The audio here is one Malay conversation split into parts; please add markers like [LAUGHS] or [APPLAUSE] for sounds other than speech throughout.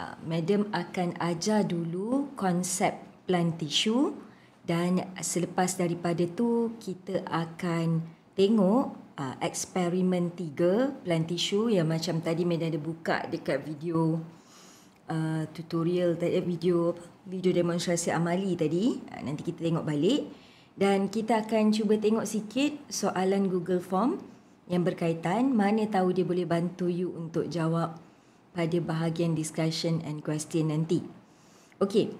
uh, madam akan ajar dulu konsep plant tissue dan selepas daripada tu kita akan tengok uh, eksperimen tiga plant tissue yang macam tadi madam ada buka dekat video uh, tutorial tadi video video demonstrasi amali tadi. Uh, nanti kita tengok balik. Dan kita akan cuba tengok sikit soalan Google Form yang berkaitan. Mana tahu dia boleh bantu you untuk jawab pada bahagian discussion and question nanti. Okey.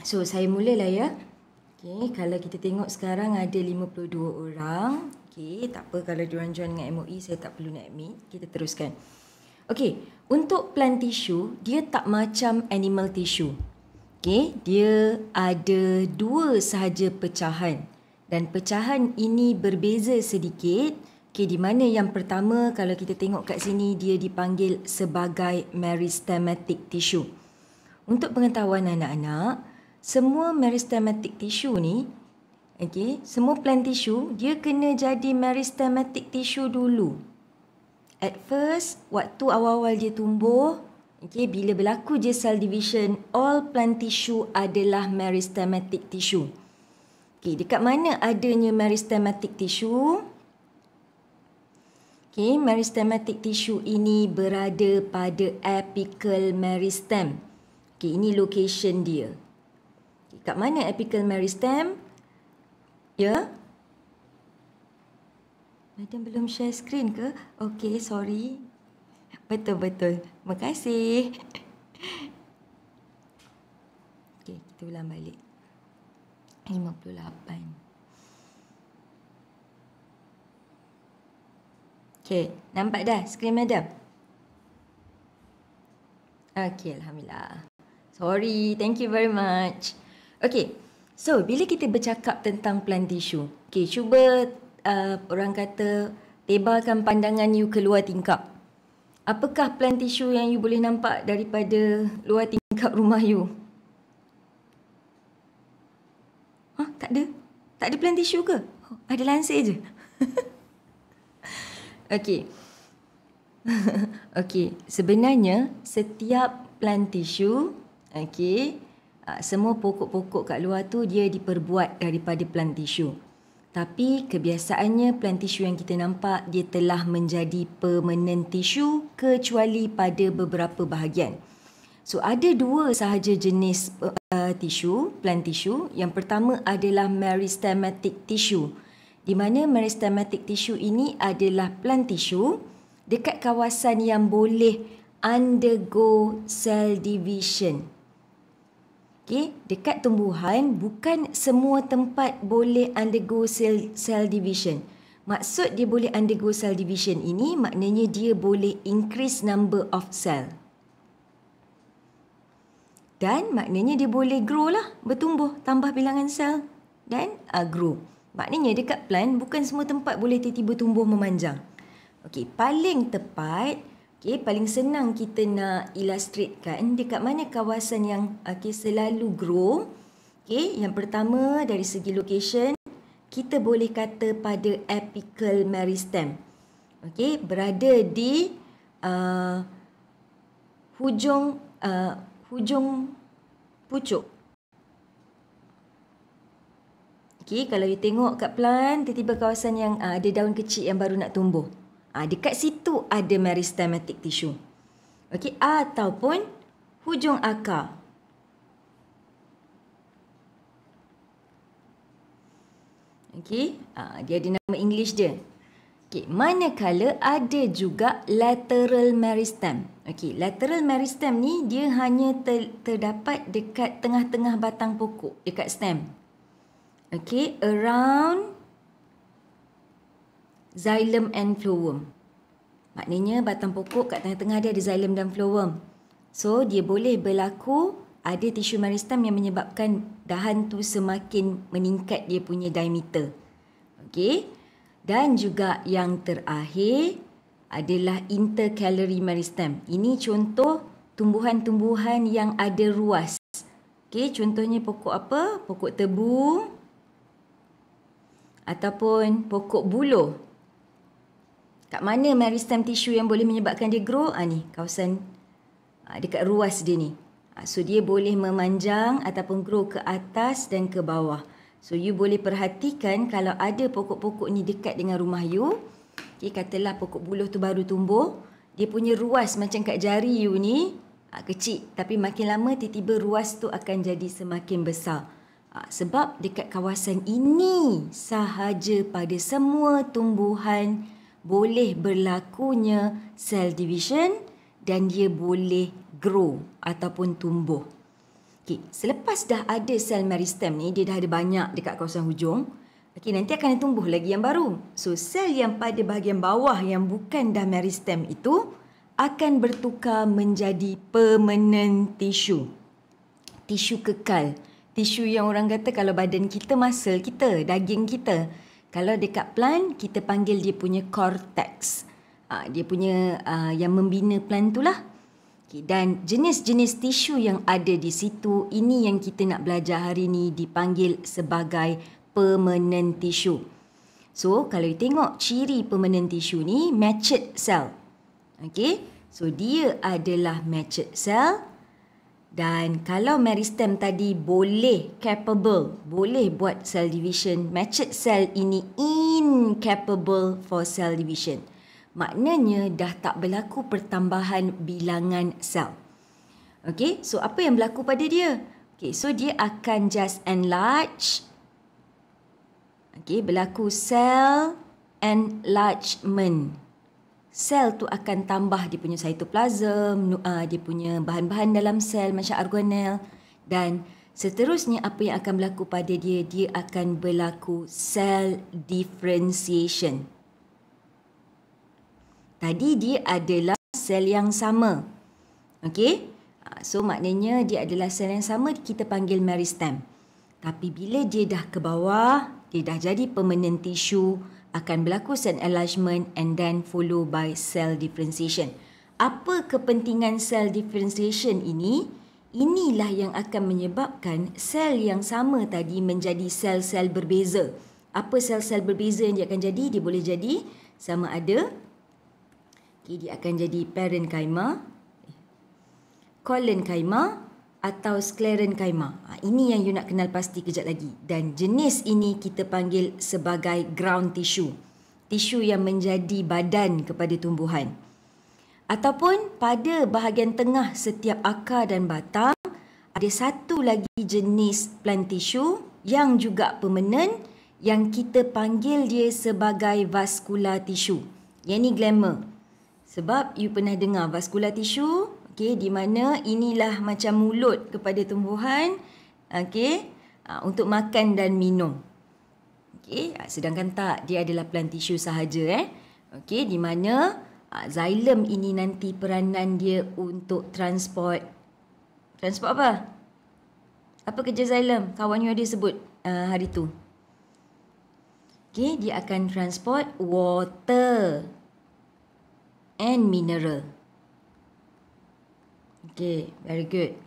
So saya mulalah ya. Okey, kalau kita tengok sekarang ada 52 orang. Okey, tak apa kalau diorang join dengan MOE saya tak perlu nak admit. Kita teruskan. Okey, untuk plant tissue dia tak macam animal tissue. Okey, dia ada dua sahaja pecahan dan pecahan ini berbeza sedikit Okay, di mana yang pertama kalau kita tengok kat sini dia dipanggil sebagai meristematic tissue. Untuk pengetahuan anak-anak, semua meristematic tissue ni, okay, semua plant tissue, dia kena jadi meristematic tissue dulu. At first, waktu awal-awal dia tumbuh, okay, bila berlaku je cell division, all plant tissue adalah meristematic tissue. Okay, dekat mana adanya meristematic tissue? Okay, meristematic tissue ini berada pada apical meristem. Okay, ini location dia. Okay, kat mana apical meristem? Ya? Madam belum share screen ke? Okay, sorry. Betul-betul. Terima kasih. [LAUGHS] Okay, kita ulang balik. 58. Okay, nampak dah skrin madam? Okay, Alhamdulillah. Sorry, thank you very much. Okay, so bila kita bercakap tentang plant tissue, okay, cuba uh, orang kata tebalkan pandangan you keluar tingkap. Apakah plant tissue yang you boleh nampak daripada luar tingkap rumah you? Huh, tak ada? Tak ada plant tissue ke? Oh, ada lansir je. [LAUGHS] Okey. [LAUGHS] Okey, sebenarnya setiap plant tissue, okey, ah, semua pokok-pokok kat luar tu dia diperbuat daripada plant tissue. Tapi kebiasaannya plant tissue yang kita nampak dia telah menjadi permanent tissue kecuali pada beberapa bahagian. So ada dua sahaja jenis uh, tissue, plant tissue. Yang pertama adalah meristematic tissue di mana meristematic tissue ini adalah plant tissue dekat kawasan yang boleh undergo cell division. Okay, dekat tumbuhan bukan semua tempat boleh undergo cell cell division. Maksud dia boleh undergo cell division ini maknanya dia boleh increase number of cell. Dan maknanya dia boleh grow lah, bertumbuh, tambah bilangan sel dan uh, grow. Maknanya dekat plant bukan semua tempat boleh tiba-tiba tumbuh memanjang. Okey, paling tepat, okey, paling senang kita nak illustratekan dekat mana kawasan yang okey selalu grow. Okey, yang pertama dari segi location, kita boleh kata pada apical meristem. Okey, berada di uh, hujung uh, hujung pucuk Okey, kalau you tengok kat plant, tiba-tiba kawasan yang uh, ada daun kecil yang baru nak tumbuh. Uh, dekat situ ada meristematic tissue. Okey, ataupun hujung akar. Okey, uh, dia ada nama English dia. Okey, manakala ada juga lateral meristem. Okey, lateral meristem ni dia hanya ter- terdapat dekat tengah-tengah batang pokok, dekat stem. Okay, around xylem and phloem. Maknanya batang pokok kat tengah-tengah dia ada xylem dan phloem. So, dia boleh berlaku ada tisu meristem yang menyebabkan dahan tu semakin meningkat dia punya diameter. Okay. Dan juga yang terakhir adalah intercalary meristem. Ini contoh tumbuhan-tumbuhan yang ada ruas. Okay, contohnya pokok apa? Pokok tebu, ataupun pokok buluh. Kat mana meristem tisu yang boleh menyebabkan dia grow? Ah ni, kawasan uh, dekat ruas dia ni. Uh, so dia boleh memanjang ataupun grow ke atas dan ke bawah. So you boleh perhatikan kalau ada pokok-pokok ni dekat dengan rumah you. Okay, katalah pokok buluh tu baru tumbuh. Dia punya ruas macam kat jari you ni uh, kecil. Tapi makin lama tiba-tiba ruas tu akan jadi semakin besar. Uh, sebab dekat kawasan ini sahaja pada semua tumbuhan boleh berlakunya cell division dan dia boleh grow ataupun tumbuh. Okey, selepas dah ada sel meristem ni, dia dah ada banyak dekat kawasan hujung. Okey, nanti akan tumbuh lagi yang baru. So, sel yang pada bahagian bawah yang bukan dah meristem itu akan bertukar menjadi permanent tissue. Tisu kekal. Tisu yang orang kata kalau badan kita muscle kita, daging kita. Kalau dekat plant, kita panggil dia punya cortex. Uh, dia punya uh, yang membina plant tu lah. Okay, dan jenis-jenis tisu yang ada di situ, ini yang kita nak belajar hari ini dipanggil sebagai permanent tissue. So, kalau you tengok ciri permanent tissue ni, matched cell. Okay, so dia adalah matched cell. Dan kalau meristem tadi boleh capable, boleh buat cell division, matched cell ini incapable for cell division maknanya dah tak berlaku pertambahan bilangan sel. Okay, so apa yang berlaku pada dia? Okay, so dia akan just enlarge. Okay, berlaku cell enlargement. Sel tu akan tambah dia punya cytoplasm, uh, dia punya bahan-bahan dalam sel macam organel dan seterusnya apa yang akan berlaku pada dia, dia akan berlaku cell differentiation. Tadi dia adalah sel yang sama. Okey? Ha, so maknanya dia adalah sel yang sama kita panggil meristem. Tapi bila dia dah ke bawah, dia dah jadi permanent tissue, akan berlaku cell enlargement and then follow by cell differentiation. Apa kepentingan cell differentiation ini? Inilah yang akan menyebabkan sel yang sama tadi menjadi sel-sel berbeza. Apa sel-sel berbeza yang dia akan jadi? Dia boleh jadi sama ada Okay, dia akan jadi parenchyma, collenchyma atau sclerenchyma. Ha, ini yang you nak kenal pasti kejap lagi. Dan jenis ini kita panggil sebagai ground tissue. Tisu yang menjadi badan kepada tumbuhan. Ataupun pada bahagian tengah setiap akar dan batang, ada satu lagi jenis plant tissue yang juga permanent yang kita panggil dia sebagai vascular tissue. Yang ni glamour. Sebab you pernah dengar vascular tissue, okay, di mana inilah macam mulut kepada tumbuhan okay, uh, untuk makan dan minum. Okay, uh, sedangkan tak, dia adalah plant tissue sahaja. Eh. Okay, di mana uh, xylem ini nanti peranan dia untuk transport. Transport apa? Apa kerja xylem? Kawan you ada sebut uh, hari tu. Okay, dia akan transport water and mineral. Okay, very good.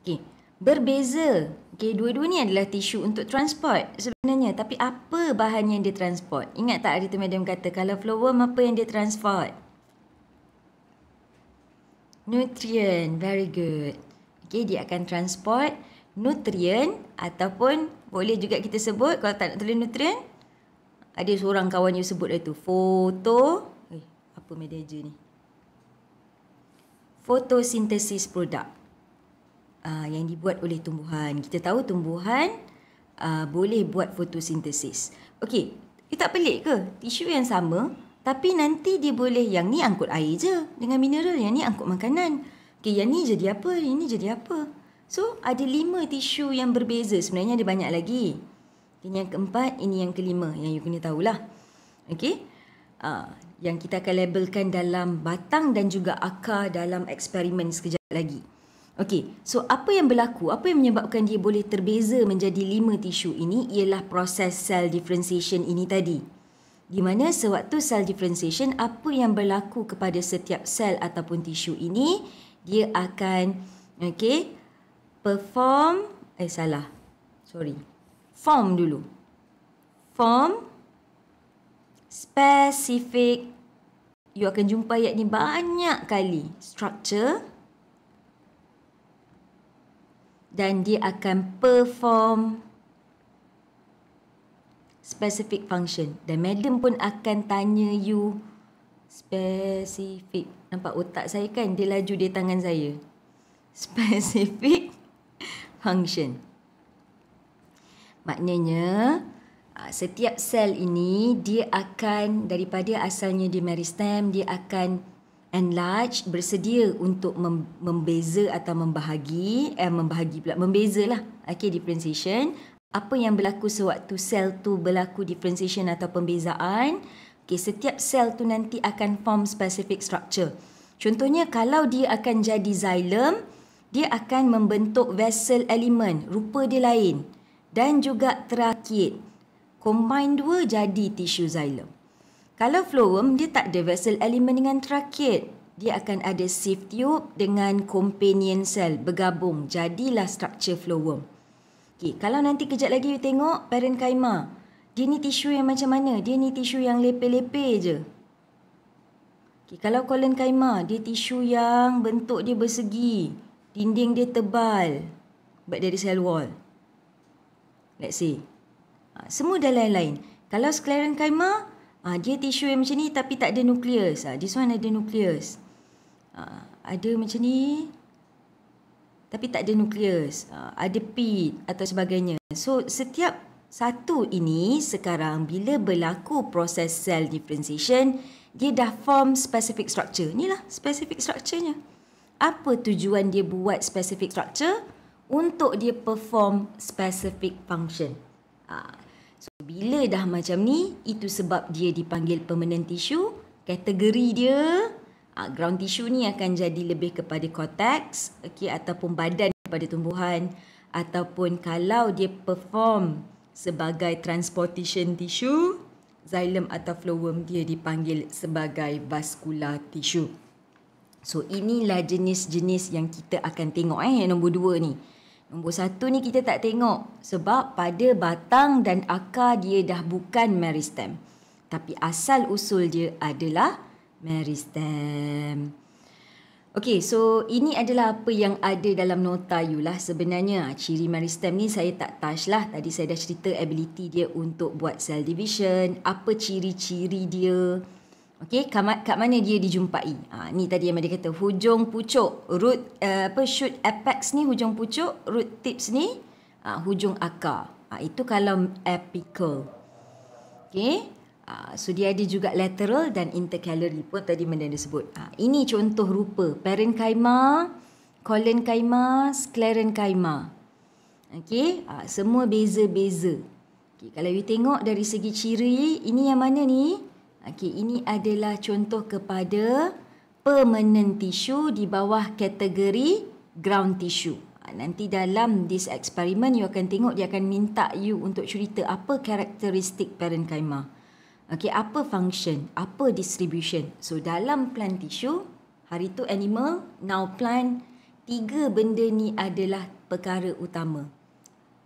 Okay, berbeza. Okay, dua-dua ni adalah tisu untuk transport sebenarnya. Tapi apa bahan yang dia transport? Ingat tak hari tu madam kata kalau flowworm apa yang dia transport? Nutrient, very good. Okay, dia akan transport nutrient ataupun boleh juga kita sebut kalau tak nak tulis nutrient ada seorang kawan you sebut itu foto apa media ni fotosintesis produk uh, yang dibuat oleh tumbuhan. Kita tahu tumbuhan uh, boleh buat fotosintesis. Okey tak pelik ke? Tisu yang sama tapi nanti dia boleh yang ni angkut air je dengan mineral yang ni angkut makanan. Okey yang ni jadi apa yang ni jadi apa? So ada lima tisu yang berbeza. Sebenarnya ada banyak lagi. Ini yang keempat ini yang kelima yang you kena tahulah. Okey? Uh, yang kita akan labelkan dalam batang dan juga akar dalam eksperimen sekejap lagi. Okey, so apa yang berlaku? Apa yang menyebabkan dia boleh terbeza menjadi lima tisu ini ialah proses cell differentiation ini tadi. Di mana sewaktu cell differentiation, apa yang berlaku kepada setiap sel ataupun tisu ini, dia akan okey, perform, eh salah, sorry, form dulu. Form specific. You akan jumpa ayat ni banyak kali. Structure. Dan dia akan perform specific function. Dan madam pun akan tanya you specific. Nampak otak saya kan? Dia laju di tangan saya. Specific [LAUGHS] function. Maknanya setiap sel ini dia akan daripada asalnya di meristem dia akan enlarge bersedia untuk membeza atau membahagi eh membahagi pula membezalah okey differentiation apa yang berlaku sewaktu sel tu berlaku differentiation atau pembezaan. Okay, setiap sel tu nanti akan form specific structure. Contohnya kalau dia akan jadi xylem, dia akan membentuk vessel element, rupa dia lain. Dan juga trakit. Combine dua jadi tisu xylem. Kalau phloem, dia tak ada vessel element dengan trakit. Dia akan ada sieve tube dengan companion cell bergabung. Jadilah structure phloem. Okay, kalau nanti kejap lagi you tengok parenchyma. Dia ni tisu yang macam mana? Dia ni tisu yang lepe-lepe je. Okay, kalau collenchyma, dia tisu yang bentuk dia bersegi. Dinding dia tebal. Buat dari cell wall. Let's see. Ha, semua dah lain-lain. Kalau sclerenchyma, ha, dia tisu yang macam ni tapi tak ada nukleus. Ha, this one ada nukleus. Ha, ada macam ni tapi tak ada nukleus, uh, ada pit atau sebagainya. So setiap satu ini sekarang bila berlaku proses cell differentiation, dia dah form specific structure. Inilah specific structurenya. Apa tujuan dia buat specific structure? Untuk dia perform specific function. Uh, so bila dah macam ni, itu sebab dia dipanggil permanent tissue. Kategori dia uh, ground tissue ni akan jadi lebih kepada cortex okay, ataupun badan pada tumbuhan ataupun kalau dia perform sebagai transportation tissue xylem atau phloem dia dipanggil sebagai vascular tissue so inilah jenis-jenis yang kita akan tengok eh yang nombor dua ni nombor satu ni kita tak tengok sebab pada batang dan akar dia dah bukan meristem tapi asal usul dia adalah meristem. Okey, so ini adalah apa yang ada dalam nota you lah sebenarnya. Ciri meristem ni saya tak touch lah. Tadi saya dah cerita ability dia untuk buat cell division. Apa ciri-ciri dia. Okey, kat, kat mana dia dijumpai. Ha, ni tadi yang dia kata hujung pucuk. Root, uh, apa shoot apex ni hujung pucuk. Root tips ni uh, hujung akar. Ha, itu kalau apical. Okey. Ah, so dia ada juga lateral dan intercalary pun tadi mana dia sebut. Uh, ini contoh rupa parenchyma, collenchyma, sclerenchyma. Okey, uh, semua beza-beza. Okay, kalau you tengok dari segi ciri, ini yang mana ni? Okey, ini adalah contoh kepada permanent tissue di bawah kategori ground tissue. Nanti dalam this experiment you akan tengok dia akan minta you untuk cerita apa karakteristik parenchyma. Okay, apa function, apa distribution. So dalam plant tissue, hari tu animal, now plant, tiga benda ni adalah perkara utama.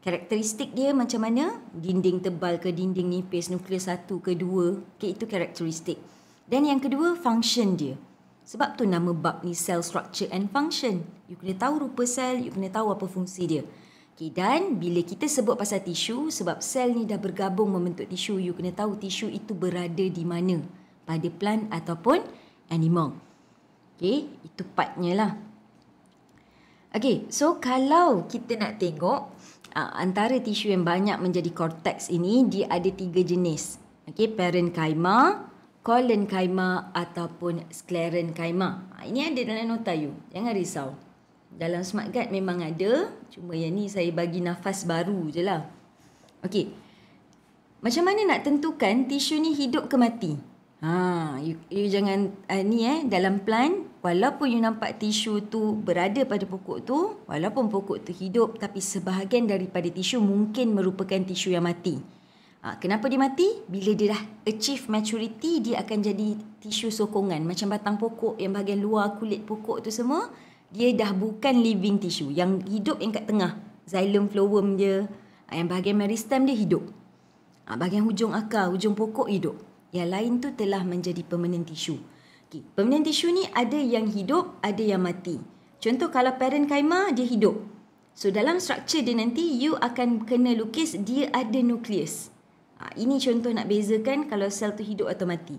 Karakteristik dia macam mana? Dinding tebal ke dinding nipis, nukleus satu ke dua. Okay, itu karakteristik. Dan yang kedua, function dia. Sebab tu nama bab ni cell structure and function. You kena tahu rupa sel, you kena tahu apa fungsi dia. Okay, dan bila kita sebut pasal tisu, sebab sel ni dah bergabung membentuk tisu, you kena tahu tisu itu berada di mana. Pada plant ataupun animal. Okay, itu partnya lah. Okay, so kalau kita nak tengok uh, antara tisu yang banyak menjadi cortex ini, dia ada tiga jenis. Okay, parenchyma, collenchyma ataupun sclerenchyma. Uh, ini ada dalam nota you. Jangan risau. Dalam smart guide memang ada. Cuma yang ni saya bagi nafas baru je lah. Okey. Macam mana nak tentukan tisu ni hidup ke mati? Ha, you, you jangan uh, ni eh dalam plant walaupun you nampak tisu tu berada pada pokok tu, walaupun pokok tu hidup tapi sebahagian daripada tisu mungkin merupakan tisu yang mati. Ha, kenapa dia mati? Bila dia dah achieve maturity, dia akan jadi tisu sokongan. Macam batang pokok yang bahagian luar kulit pokok tu semua dia dah bukan living tissue yang hidup yang kat tengah. Xylem phloem dia. Ah, yang bahagian meristem dia hidup. Ah, bahagian hujung akar hujung pokok hidup. Yang lain tu telah menjadi permanent tissue okay. permanent tissue ni ada yang hidup ada yang mati contoh kalau parenchyma dia hidup So dalam struktur dia nanti you akan kena lukis dia ada nukleus. Ha, ini contoh nak bezakan kalau sel tu hidup atau mati.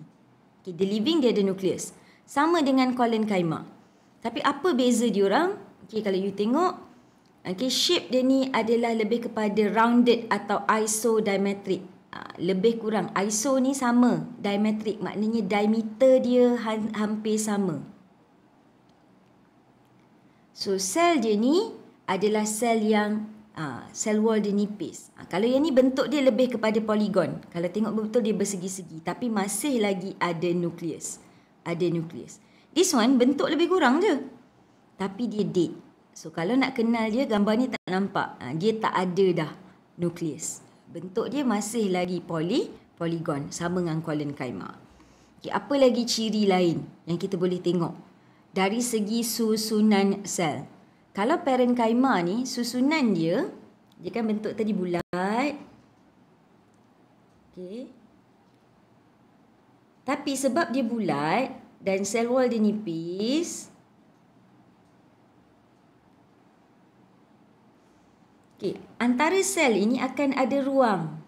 Okay, the living dia ada nukleus. Sama dengan kolenkaima. Tapi apa beza dia orang? Okay, kalau you tengok, okay, shape dia ni adalah lebih kepada rounded atau isodimetric. Ha, lebih kurang. Iso ni sama. Dimetric maknanya diameter dia ha- hampir sama. So sel dia ni adalah sel yang uh, sel wall dia nipis. Uh, kalau yang ni bentuk dia lebih kepada poligon. Kalau tengok betul dia bersegi-segi tapi masih lagi ada nukleus. Ada nukleus. This one bentuk lebih kurang je. Tapi dia dead. So kalau nak kenal dia gambar ni tak nampak. Uh, dia tak ada dah nukleus. Bentuk dia masih lagi poli poligon sama dengan kolenkaima. Okay, apa lagi ciri lain yang kita boleh tengok dari segi susunan sel? Kalau parenchyma ni susunan dia dia kan bentuk tadi bulat. Okey. Tapi sebab dia bulat dan sel wall dia nipis. Okey, antara sel ini akan ada ruang.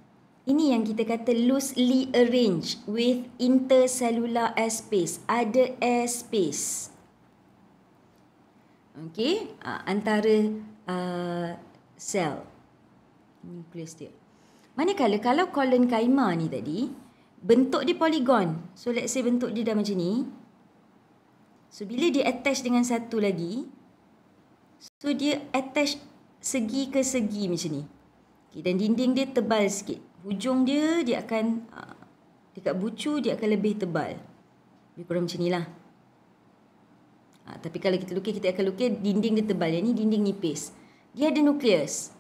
Ini yang kita kata loosely arranged with intercellular air space. Ada air space. Okey, uh, antara uh, sel nukleus dia. Manakala kalau colon kaima ni tadi bentuk dia poligon. So let's say bentuk dia dah macam ni. So bila dia attach dengan satu lagi so dia attach segi ke segi macam ni. Okay, dan dinding dia tebal sikit. Hujung dia dia akan uh, dekat bucu dia akan lebih tebal. Lebih kurang macam ni lah. Ha, tapi kalau kita lukis, kita akan lukis dinding dia tebal. Yang ni dinding nipis. Dia ada nukleus.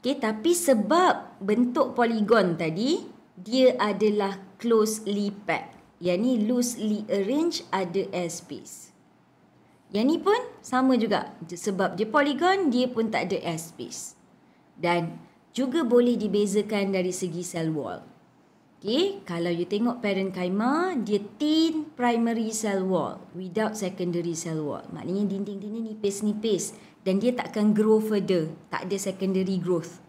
Okay, tapi sebab bentuk poligon tadi, dia adalah closely packed. Yang ni loosely arranged ada air space. Yang ni pun sama juga. Sebab dia poligon, dia pun tak ada air space. Dan juga boleh dibezakan dari segi cell wall. Okay, kalau you tengok parenchyma, dia thin primary cell wall without secondary cell wall. Maknanya dinding-dinding nipis-nipis dan dia tak akan grow further. Tak ada secondary growth.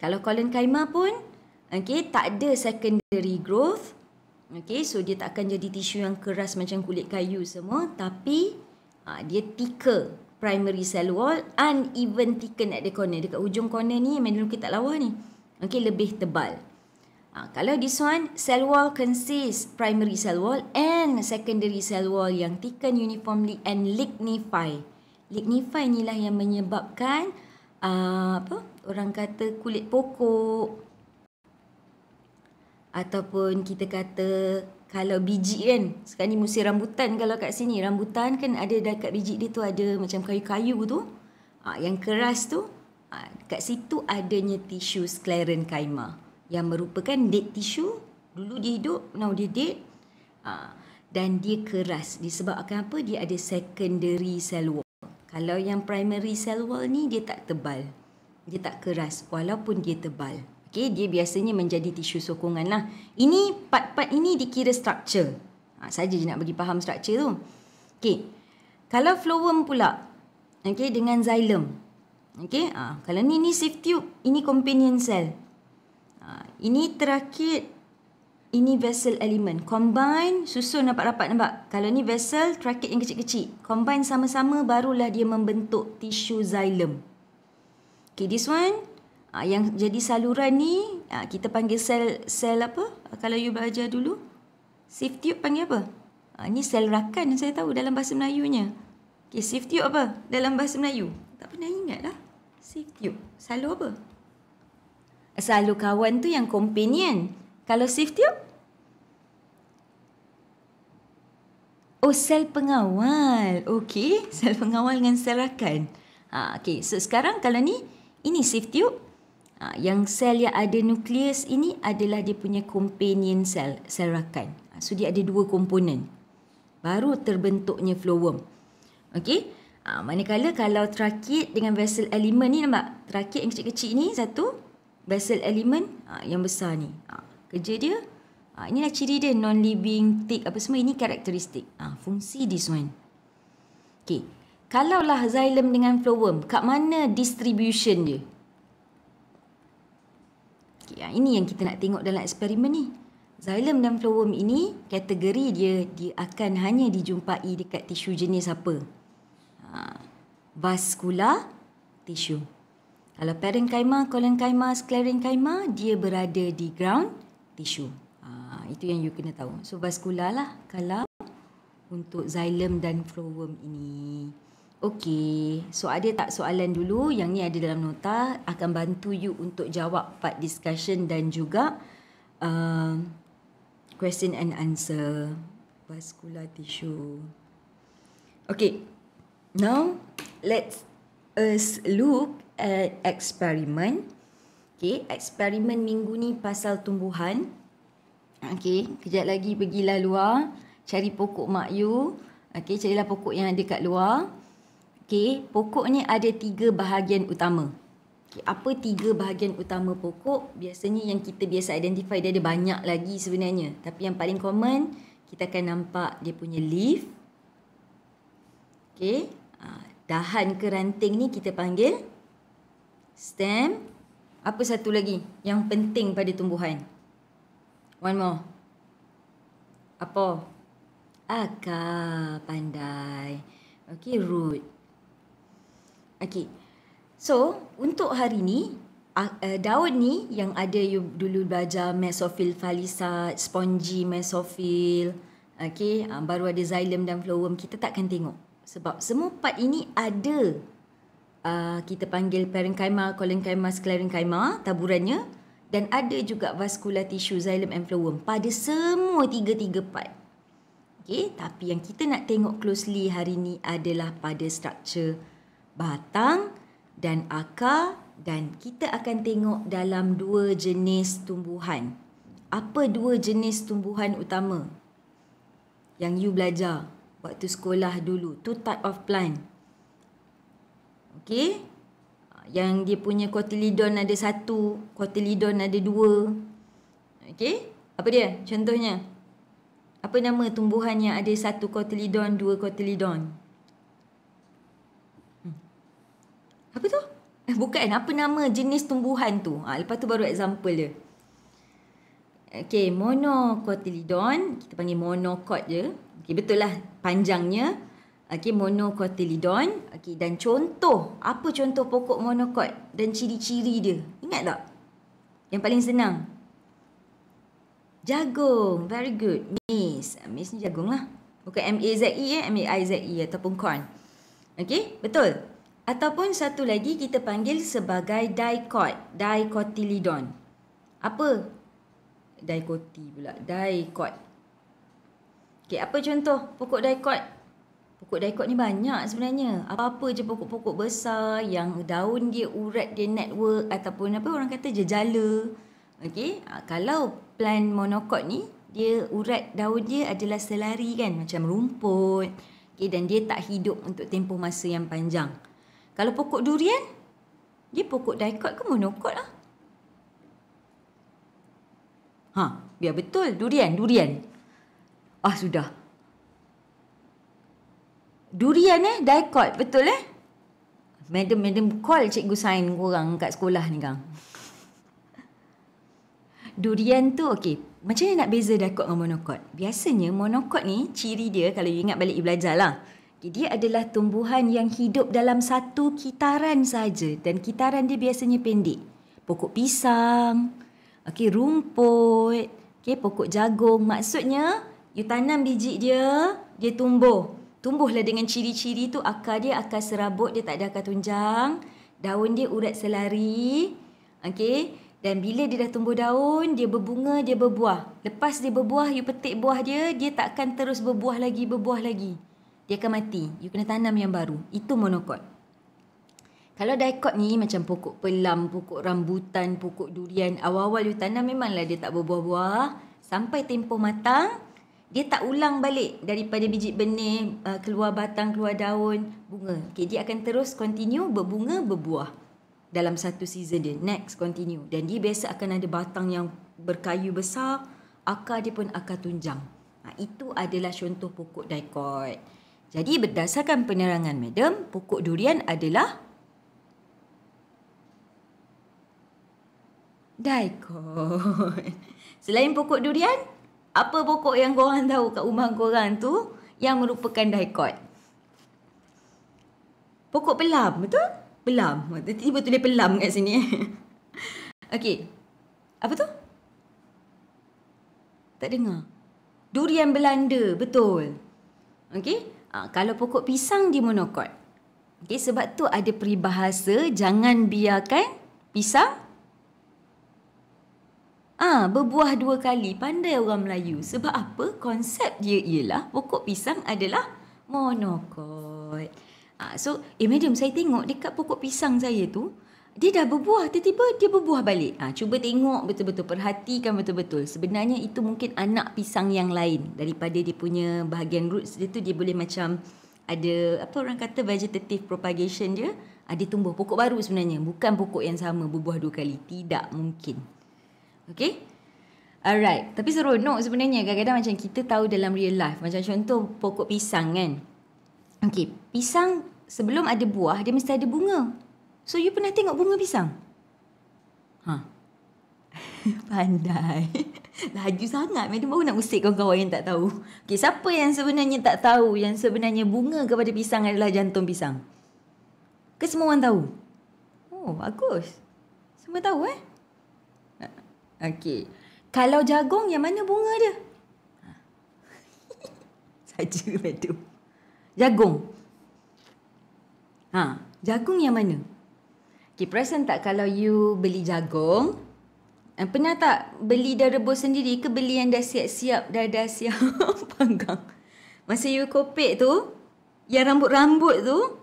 Kalau collenchyma pun, okay, tak ada secondary growth. Okay, so dia tak akan jadi tisu yang keras macam kulit kayu semua. Tapi, ha, dia thicker primary cell wall and even thicker at the corner. Dekat ujung corner ni, dulu kita tak lawa ni. Okay, lebih tebal. Ha, kalau this one, cell wall consists primary cell wall and secondary cell wall yang thicken uniformly and lignify. Lignify inilah yang menyebabkan uh, apa? Orang kata kulit pokok ataupun kita kata kalau biji kan sekarang ni musim rambutan kalau kat sini. Rambutan kan ada dekat biji dia tu ada macam kayu-kayu tu. Ha, yang keras tu ha, kat situ adanya tisu sclerenchyma yang merupakan dead tissue dulu dia hidup now dia dead. Ha, dan dia keras. Disebabkan apa? Dia ada secondary cell wall. Kalau yang primary cell wall ni dia tak tebal. Dia tak keras walaupun dia tebal okey dia biasanya menjadi tisu sokongan lah. Ini part-part ini dikira structure. Ha, saja je nak bagi faham structure tu. Okey kalau phloem pula okey dengan xylem. Okey ha, kalau ni ni sieve tube ini companion cell. Ha, ini terakit ini vessel element. Combine susun rapat-rapat nampak? Kalau ni vessel terakit yang kecil-kecil. Combine sama-sama barulah dia membentuk tisu xylem. Okay this one ha, yang jadi saluran ni ha, kita panggil sel sel apa kalau you belajar dulu sieve tube panggil apa ha, ni sel rakan yang saya tahu dalam bahasa Melayunya okay sieve tube apa dalam bahasa Melayu tak pernah ingat lah sieve tube selalu apa Selalu kawan tu yang companion. Kalau sieve tube? Oh, sel pengawal. Okey, [LAUGHS] sel pengawal dengan sel rakan. Ha, Okey, so sekarang kalau ni, ini sieve tube. Ha, yang sel yang ada nukleus ini adalah dia punya companion cell, sel rakan. Ha, so, dia ada dua komponen. Baru terbentuknya phloem. Okey, ha, manakala kalau trakit dengan vessel element ni nampak? Trakit yang kecil-kecil ni satu, vessel element ha, yang besar ni. Ha, kerja dia, ha, inilah ciri dia non-living, thick apa semua. Ini karakteristik. Ha, fungsi this one. Okay. kalaulah xylem dengan flowem, kat mana distribution dia? Ya, ini yang kita nak tengok dalam eksperimen ni. Xylem dan flowem ini kategori dia dia akan hanya dijumpai dekat tisu jenis apa? Ha, vascular tissue. Kalau parenchyma, collenchyma, sclerenchyma dia berada di ground tissue. Ha, itu yang you kena tahu. So vascular lah kalau untuk xylem dan flowem ini. Okey, so ada tak soalan dulu yang ni ada dalam nota akan bantu you untuk jawab part discussion dan juga uh, question and answer vascular tissue. Okay, now let's us look at experiment. Okay, eksperimen minggu ni pasal tumbuhan. Okay, kejap lagi pergilah luar cari pokok mak you. Okay, carilah pokok yang ada kat luar. Okay, pokok ni ada tiga bahagian utama. Okay, apa tiga bahagian utama pokok? Biasanya yang kita biasa identify dia ada banyak lagi sebenarnya. Tapi yang paling common, kita akan nampak dia punya leaf. Okay. Ah, dahan ke ranting ni kita panggil stem. Apa satu lagi yang penting pada tumbuhan? One more. Apa? Akar pandai. Okay, root. Okay. So, untuk hari ni, uh, daun ni yang ada you dulu belajar mesophyll phalisa, spongy mesophyll, okay, uh, baru ada xylem dan phloem, kita takkan tengok. Sebab semua part ini ada uh, kita panggil parenchyma, collenchyma, sclerenchyma, taburannya dan ada juga vascular tissue, xylem and phloem pada semua tiga-tiga part. Okay, tapi yang kita nak tengok closely hari ni adalah pada structure batang, dan akar dan kita akan tengok dalam dua jenis tumbuhan. Apa dua jenis tumbuhan utama yang you belajar waktu sekolah dulu? Two type of plant. Okay? Yang dia punya cotyledon ada satu, cotyledon ada dua. Okay? Apa dia? Contohnya. Apa nama tumbuhan yang ada satu cotyledon, dua cotyledon? Apa tu? Eh, bukan. Apa nama jenis tumbuhan tu? Ha, lepas tu baru example dia. Okay, monocotyledon. Kita panggil monocot je. Okay, betul lah panjangnya. Okay, monocotyledon. Okay, dan contoh. Apa contoh pokok monocot dan ciri-ciri dia? Ingat tak? Yang paling senang. Jagung. Very good. Maize. Maize ni jagung lah. Bukan M-A-Z-E eh. M-A-I-Z-E ataupun corn. Okay, betul. Ataupun satu lagi kita panggil sebagai dicot, dicotyledon. Apa? Dicoti pula, dicot. Okey, apa contoh pokok dicot? Pokok dicot ni banyak sebenarnya. Apa-apa je pokok-pokok besar yang daun dia urat dia network ataupun apa orang kata jejala. Okey, ha, kalau plant monocot ni dia urat daun dia adalah selari kan macam rumput. Okey dan dia tak hidup untuk tempoh masa yang panjang. Kalau pokok durian, dia pokok dicot ke monocot lah? Ha, biar betul. Durian, durian. Ah, sudah. Durian eh, dicot. Betul eh? Madam, madam call cikgu sign korang kat sekolah ni kang. Durian tu, okey. Macam mana nak beza dicot dengan monocot? Biasanya monocot ni, ciri dia kalau you ingat balik you belajar lah. Dia adalah tumbuhan yang hidup dalam satu kitaran saja dan kitaran dia biasanya pendek. Pokok pisang, okay, rumput, okay, pokok jagung. Maksudnya, you tanam biji dia, dia tumbuh. Tumbuhlah dengan ciri-ciri tu akar dia akar serabut, dia tak ada akar tunjang. Daun dia urat selari. Okay. Dan bila dia dah tumbuh daun, dia berbunga, dia berbuah. Lepas dia berbuah, you petik buah dia, dia tak akan terus berbuah lagi, berbuah lagi dia akan mati. You kena tanam yang baru. Itu monokot. Kalau dicot ni macam pokok pelam, pokok rambutan, pokok durian. Awal-awal you tanam memanglah dia tak berbuah-buah. Sampai tempoh matang, dia tak ulang balik daripada biji benih, uh, keluar batang, keluar daun, bunga. Okay, dia akan terus continue berbunga, berbuah. Dalam satu season dia. Next, continue. Dan dia biasa akan ada batang yang berkayu besar. Akar dia pun akar tunjang. Ha, itu adalah contoh pokok dicot. Jadi berdasarkan penerangan madam, pokok durian adalah daikon. [LAUGHS] Selain pokok durian, apa pokok yang korang tahu kat rumah korang tu yang merupakan daikon? Pokok pelam, betul? Pelam. Tiba-tiba tulis pelam kat sini. [LAUGHS] Okey. Apa tu? Tak dengar. Durian Belanda, betul. Okey. Ha, kalau pokok pisang di monokot. Okey, sebab tu ada peribahasa jangan biarkan pisang ah ha, berbuah dua kali. Pandai orang Melayu. Sebab apa? Konsep dia ialah pokok pisang adalah monokot. Ha, so, eh madam saya tengok dekat pokok pisang saya tu, dia dah berbuah tiba-tiba dia berbuah balik. Ha, cuba tengok betul-betul perhatikan betul-betul. Sebenarnya itu mungkin anak pisang yang lain daripada dia punya bahagian roots dia tu dia boleh macam ada apa orang kata vegetative propagation dia. Ha, dia tumbuh pokok baru sebenarnya bukan pokok yang sama berbuah dua kali. Tidak mungkin. Okay? Alright. Tapi seronok sebenarnya kadang-kadang macam kita tahu dalam real life. Macam contoh pokok pisang kan. Okay. Pisang sebelum ada buah dia mesti ada bunga. So you pernah tengok bunga pisang? Ha. [LAUGHS] Pandai. [LAUGHS] Laju sangat. Madam baru nak usik kawan-kawan yang tak tahu. Okay, siapa yang sebenarnya tak tahu yang sebenarnya bunga kepada pisang adalah jantung pisang? Ke semua orang tahu? Oh, bagus. Semua tahu eh? Okay. Kalau jagung, yang mana bunga dia? [LAUGHS] Saja, madam. Jagung. Ha, jagung yang mana? Okay, perasan tak kalau you beli jagung, eh, pernah tak beli dah rebus sendiri ke beli yang dah siap-siap, dah dah siap [LAUGHS] panggang? Masa you kopek tu, yang rambut-rambut tu,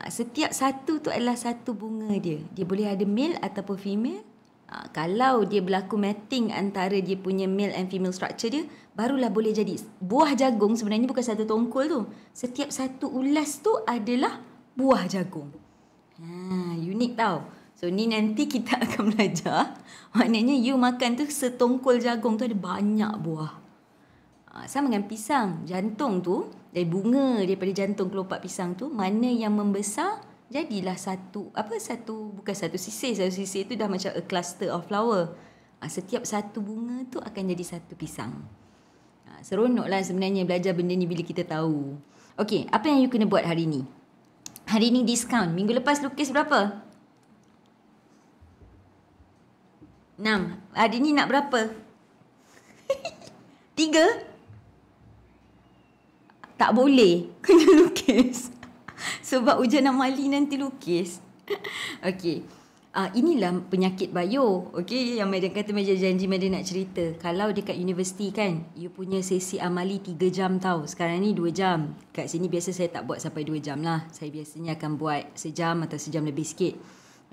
ah, setiap satu tu adalah satu bunga dia. Dia boleh ada male ataupun female. Ha, kalau dia berlaku mating antara dia punya male and female structure dia, barulah boleh jadi. Buah jagung sebenarnya bukan satu tongkol tu. Setiap satu ulas tu adalah buah jagung. Ha, unik tau. So ni nanti kita [LAUGHS] akan belajar. Maknanya you makan tu setongkol jagung tu ada banyak buah. Ha, sama dengan pisang. Jantung tu, dari bunga daripada jantung kelopak pisang tu, mana yang membesar, jadilah satu, apa satu, bukan satu sisir. Satu sisir tu dah macam a cluster of flower. Ha, setiap satu bunga tu akan jadi satu pisang. Ha, seronoklah sebenarnya belajar benda ni bila kita tahu. Okay, apa yang you kena buat hari ni? Hari ni diskaun. Minggu lepas lukis berapa? Enam. Hari ni nak berapa? [LAUGHS] Tiga? Tak boleh. [LAUGHS] Kena lukis. Sebab ujian amali nanti lukis. [LAUGHS] Okey. Uh, inilah penyakit bio. Okay, yang madam kata macam janji madam nak cerita. Kalau dekat universiti kan, you punya sesi amali 3 jam tau. Sekarang ni 2 jam. Kat sini biasa saya tak buat sampai 2 jam lah. Saya biasanya akan buat sejam atau sejam lebih sikit.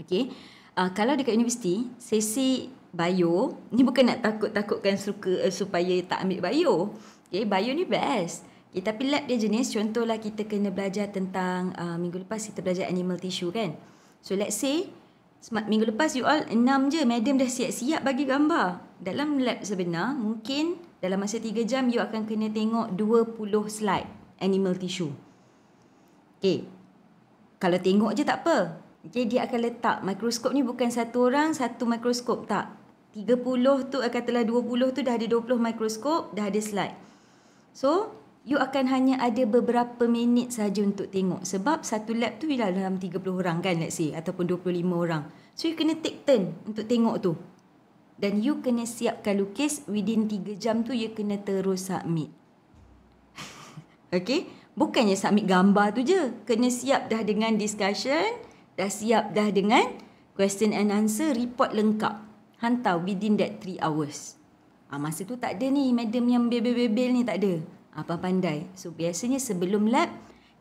Okay. Uh, kalau dekat universiti, sesi bio, ni bukan nak takut-takutkan suka, uh, supaya tak ambil bio. Okay, bio ni best. Okay, tapi lab dia jenis, contohlah kita kena belajar tentang, uh, minggu lepas kita belajar animal tissue kan. So let's say, Minggu lepas you all enam je. Madam dah siap-siap bagi gambar. Dalam lab sebenar Mungkin dalam masa tiga jam You akan kena tengok dua puluh slide Animal tissue. Okay Kalau tengok je tak apa. Okay dia akan letak. Mikroskop ni bukan satu orang Satu mikroskop tak. Tiga puluh tu Katalah dua puluh tu Dah ada dua puluh mikroskop Dah ada slide. So You akan hanya ada beberapa minit saja untuk tengok sebab satu lab tu ialah dalam 30 orang kan let's say ataupun 25 orang. So you kena take turn untuk tengok tu. Dan you kena siapkan lukis within 3 jam tu you kena terus submit. [LAUGHS] okay? Bukannya submit gambar tu je. Kena siap dah dengan discussion, dah siap dah dengan question and answer, report lengkap. Hantar within that 3 hours. Ha, masa tu tak ada ni madam yang bebel-bebel ni tak ada apa pandai. So biasanya sebelum lab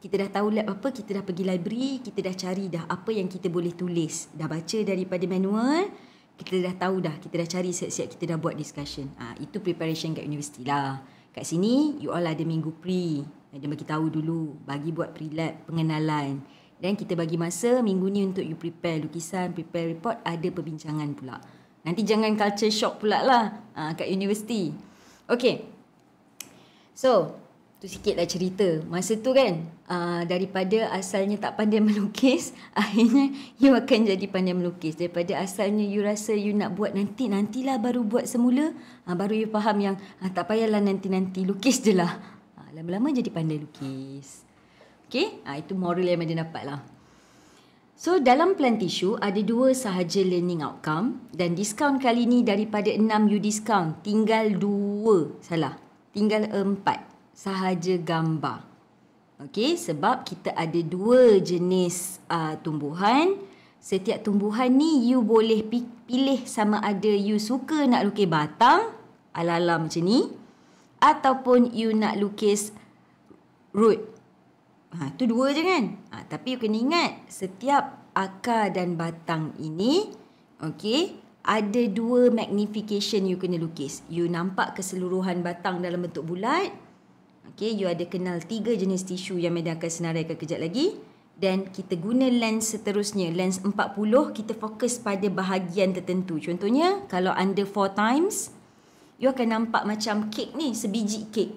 kita dah tahu lab apa, kita dah pergi library, kita dah cari dah apa yang kita boleh tulis. Dah baca daripada manual, kita dah tahu dah, kita dah cari siap-siap kita dah buat discussion. Ha, itu preparation kat universiti lah. Kat sini you all ada minggu pre. Ada bagi tahu dulu, bagi buat pre-lab pengenalan. Dan kita bagi masa minggu ni untuk you prepare lukisan, prepare report, ada perbincangan pula. Nanti jangan culture shock pula lah ha, kat universiti. Okay, So, tu sikit lah cerita. Masa tu kan, uh, daripada asalnya tak pandai melukis, [LAUGHS] akhirnya you akan jadi pandai melukis. Daripada asalnya you rasa you nak buat nanti, nantilah baru buat semula, uh, baru you faham yang uh, tak payahlah nanti-nanti, lukis je lah. Uh, lama-lama jadi pandai lukis. Okay, uh, itu moral yang Madam dapat lah. So dalam plan tissue ada dua sahaja learning outcome dan diskaun kali ni daripada enam you discount tinggal dua salah tinggal empat sahaja gambar. Okey, sebab kita ada dua jenis uh, tumbuhan. Setiap tumbuhan ni you boleh pilih sama ada you suka nak lukis batang ala-ala macam ni ataupun you nak lukis root. Ha, tu dua je kan? Ha, tapi you kena ingat setiap akar dan batang ini okey, ada dua magnification you kena lukis. You nampak keseluruhan batang dalam bentuk bulat Okay, you ada kenal tiga jenis tisu yang Medan akan senaraikan kejap lagi. Dan kita guna lens seterusnya. Lens 40, kita fokus pada bahagian tertentu. Contohnya, kalau under 4 times, you akan nampak macam kek ni, sebiji kek.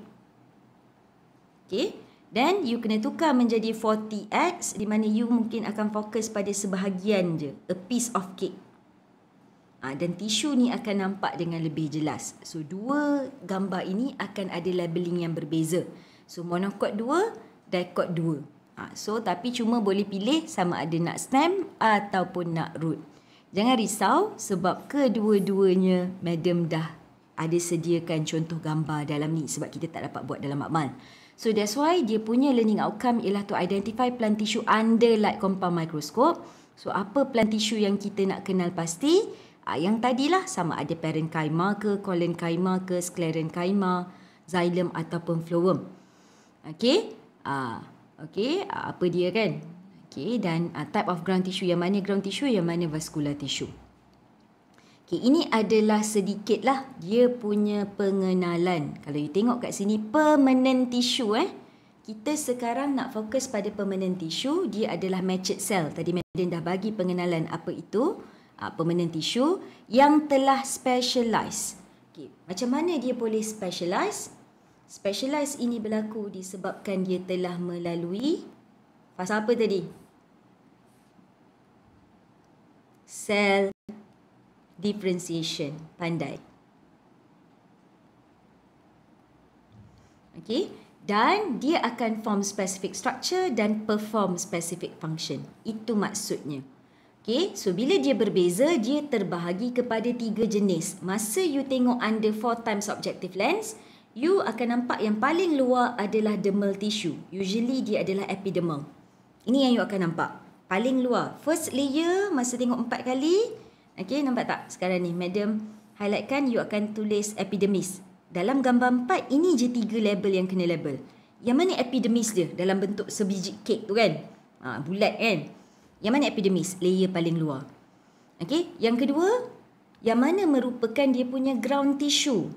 Okay. Dan you kena tukar menjadi 40x di mana you mungkin akan fokus pada sebahagian je. A piece of cake. Ha, dan tisu ni akan nampak dengan lebih jelas. So dua gambar ini akan ada labeling yang berbeza. So monocot dua, dicot dua. Ha, so tapi cuma boleh pilih sama ada nak stem ataupun nak root. Jangan risau sebab kedua-duanya madam dah ada sediakan contoh gambar dalam ni sebab kita tak dapat buat dalam makmal. So that's why dia punya learning outcome ialah to identify plant tissue under light compound microscope. So apa plant tissue yang kita nak kenal pasti? Ha, yang tadilah sama ada parenchyma ke, collenchyma ke, sclerenchyma, xylem ataupun phloem. Okey. Ah, okey, ha, apa dia kan? Okey, dan ha, type of ground tissue yang mana ground tissue, yang mana vascular tissue. Okey, ini adalah sedikitlah dia punya pengenalan. Kalau you tengok kat sini permanent tissue eh. Kita sekarang nak fokus pada permanent tissue, dia adalah matched cell. Tadi Madden dah bagi pengenalan apa itu uh, permanent tissue yang telah specialize. Okay. Macam mana dia boleh specialize? Specialize ini berlaku disebabkan dia telah melalui fasa apa tadi? Cell differentiation. Pandai. Okay. Dan dia akan form specific structure dan perform specific function. Itu maksudnya. Okay, so bila dia berbeza, dia terbahagi kepada tiga jenis. Masa you tengok under four times objective lens, you akan nampak yang paling luar adalah dermal tissue. Usually dia adalah epidermal. Ini yang you akan nampak. Paling luar. First layer, masa tengok empat kali. Okay, nampak tak? Sekarang ni, madam highlightkan, you akan tulis epidermis. Dalam gambar empat, ini je tiga label yang kena label. Yang mana epidermis dia? Dalam bentuk sebiji kek tu kan? Ha, bulat kan? Yang mana epidermis? Layer paling luar. Okey, yang kedua, yang mana merupakan dia punya ground tissue.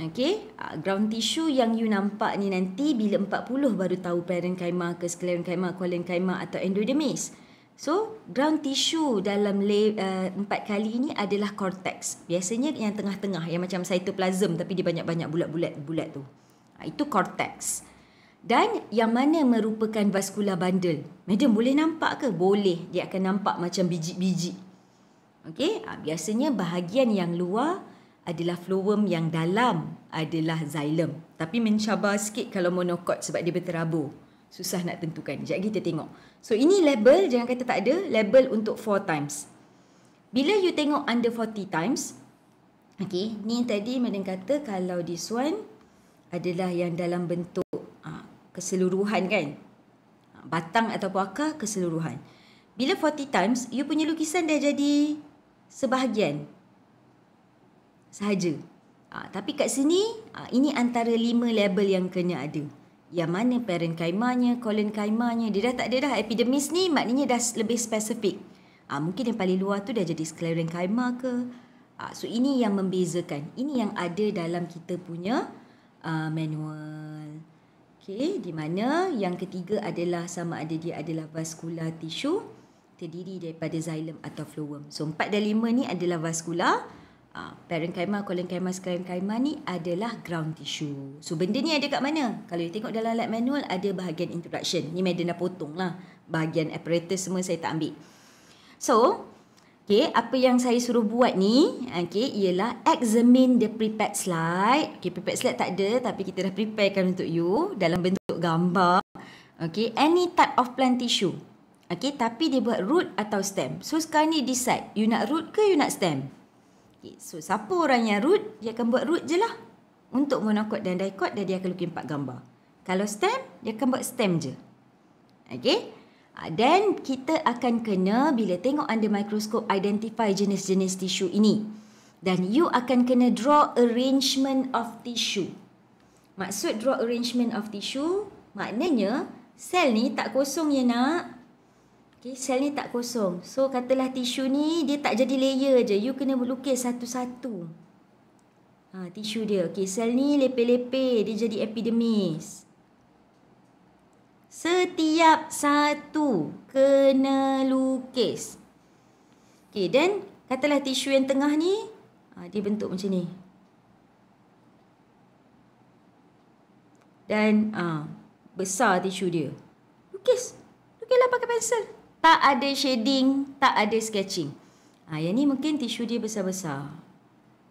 Okey, uh, ground tissue yang you nampak ni nanti bila 40 baru tahu parenchyma ke sclerenchyma, collenchyma atau endodermis. So, ground tissue dalam uh, empat kali ini adalah cortex. Biasanya yang tengah-tengah yang macam cytoplasm tapi dia banyak-banyak bulat-bulat bulat tu. Uh, itu cortex. Dan yang mana merupakan vascular bundle? Madam boleh nampak ke? Boleh. Dia akan nampak macam biji-biji. Okey, ha, biasanya bahagian yang luar adalah phloem yang dalam adalah xylem. Tapi mencabar sikit kalau monocot sebab dia berterabur. Susah nak tentukan. Sekejap kita tengok. So ini label, jangan kata tak ada. Label untuk 4 times. Bila you tengok under 40 times, okay, ni tadi madam kata kalau this one adalah yang dalam bentuk keseluruhan kan. Ha, batang atau akar keseluruhan. Bila 40 times, you punya lukisan dah jadi sebahagian. Sahaja. Ha, tapi kat sini, ha, ini antara lima label yang kena ada. Yang mana parenchyma-nya, collenchyma-nya, dia dah tak ada dah. Epidermis ni maknanya dah lebih spesifik. Ha, mungkin yang paling luar tu dah jadi sclerenchyma ke. Ha, so ini yang membezakan. Ini yang ada dalam kita punya uh, manual. Okey, di mana yang ketiga adalah sama ada dia adalah vascular tissue terdiri daripada xylem atau phloem. So, empat dan lima ni adalah vascular. uh, parenchyma, collenchyma, sclerenchyma ni adalah ground tissue. So benda ni ada kat mana? Kalau you tengok dalam lab manual ada bahagian introduction. Ni Madam dah potong lah. Bahagian apparatus semua saya tak ambil. So, okay, apa yang saya suruh buat ni okay, ialah examine the prepared slide. Okay, prepared slide tak ada tapi kita dah preparekan untuk you dalam bentuk gambar. Okay, any type of plant tissue. Okay, tapi dia buat root atau stem. So sekarang ni decide, you nak root ke you nak stem? Okay, so siapa orang yang root, dia akan buat root je lah. Untuk monocot dan dicot dia akan lukis empat gambar. Kalau stem, dia akan buat stem je. Okay. Dan kita akan kena bila tengok under microscope identify jenis-jenis tisu ini. Dan you akan kena draw arrangement of tissue. Maksud draw arrangement of tissue, maknanya sel ni tak kosong ya nak. Okay, sel ni tak kosong. So katalah tisu ni dia tak jadi layer je. You kena melukis satu-satu. Ha, tisu dia. Okay, sel ni lepe-lepe. Dia jadi epidermis. Setiap satu kena lukis. Okay, dan katalah tisu yang tengah ni, ha, dia bentuk macam ni. Dan ha, besar tisu dia. Lukis. Lukislah pakai pensel. Tak ada shading, tak ada sketching. Ha, yang ni mungkin tisu dia besar-besar.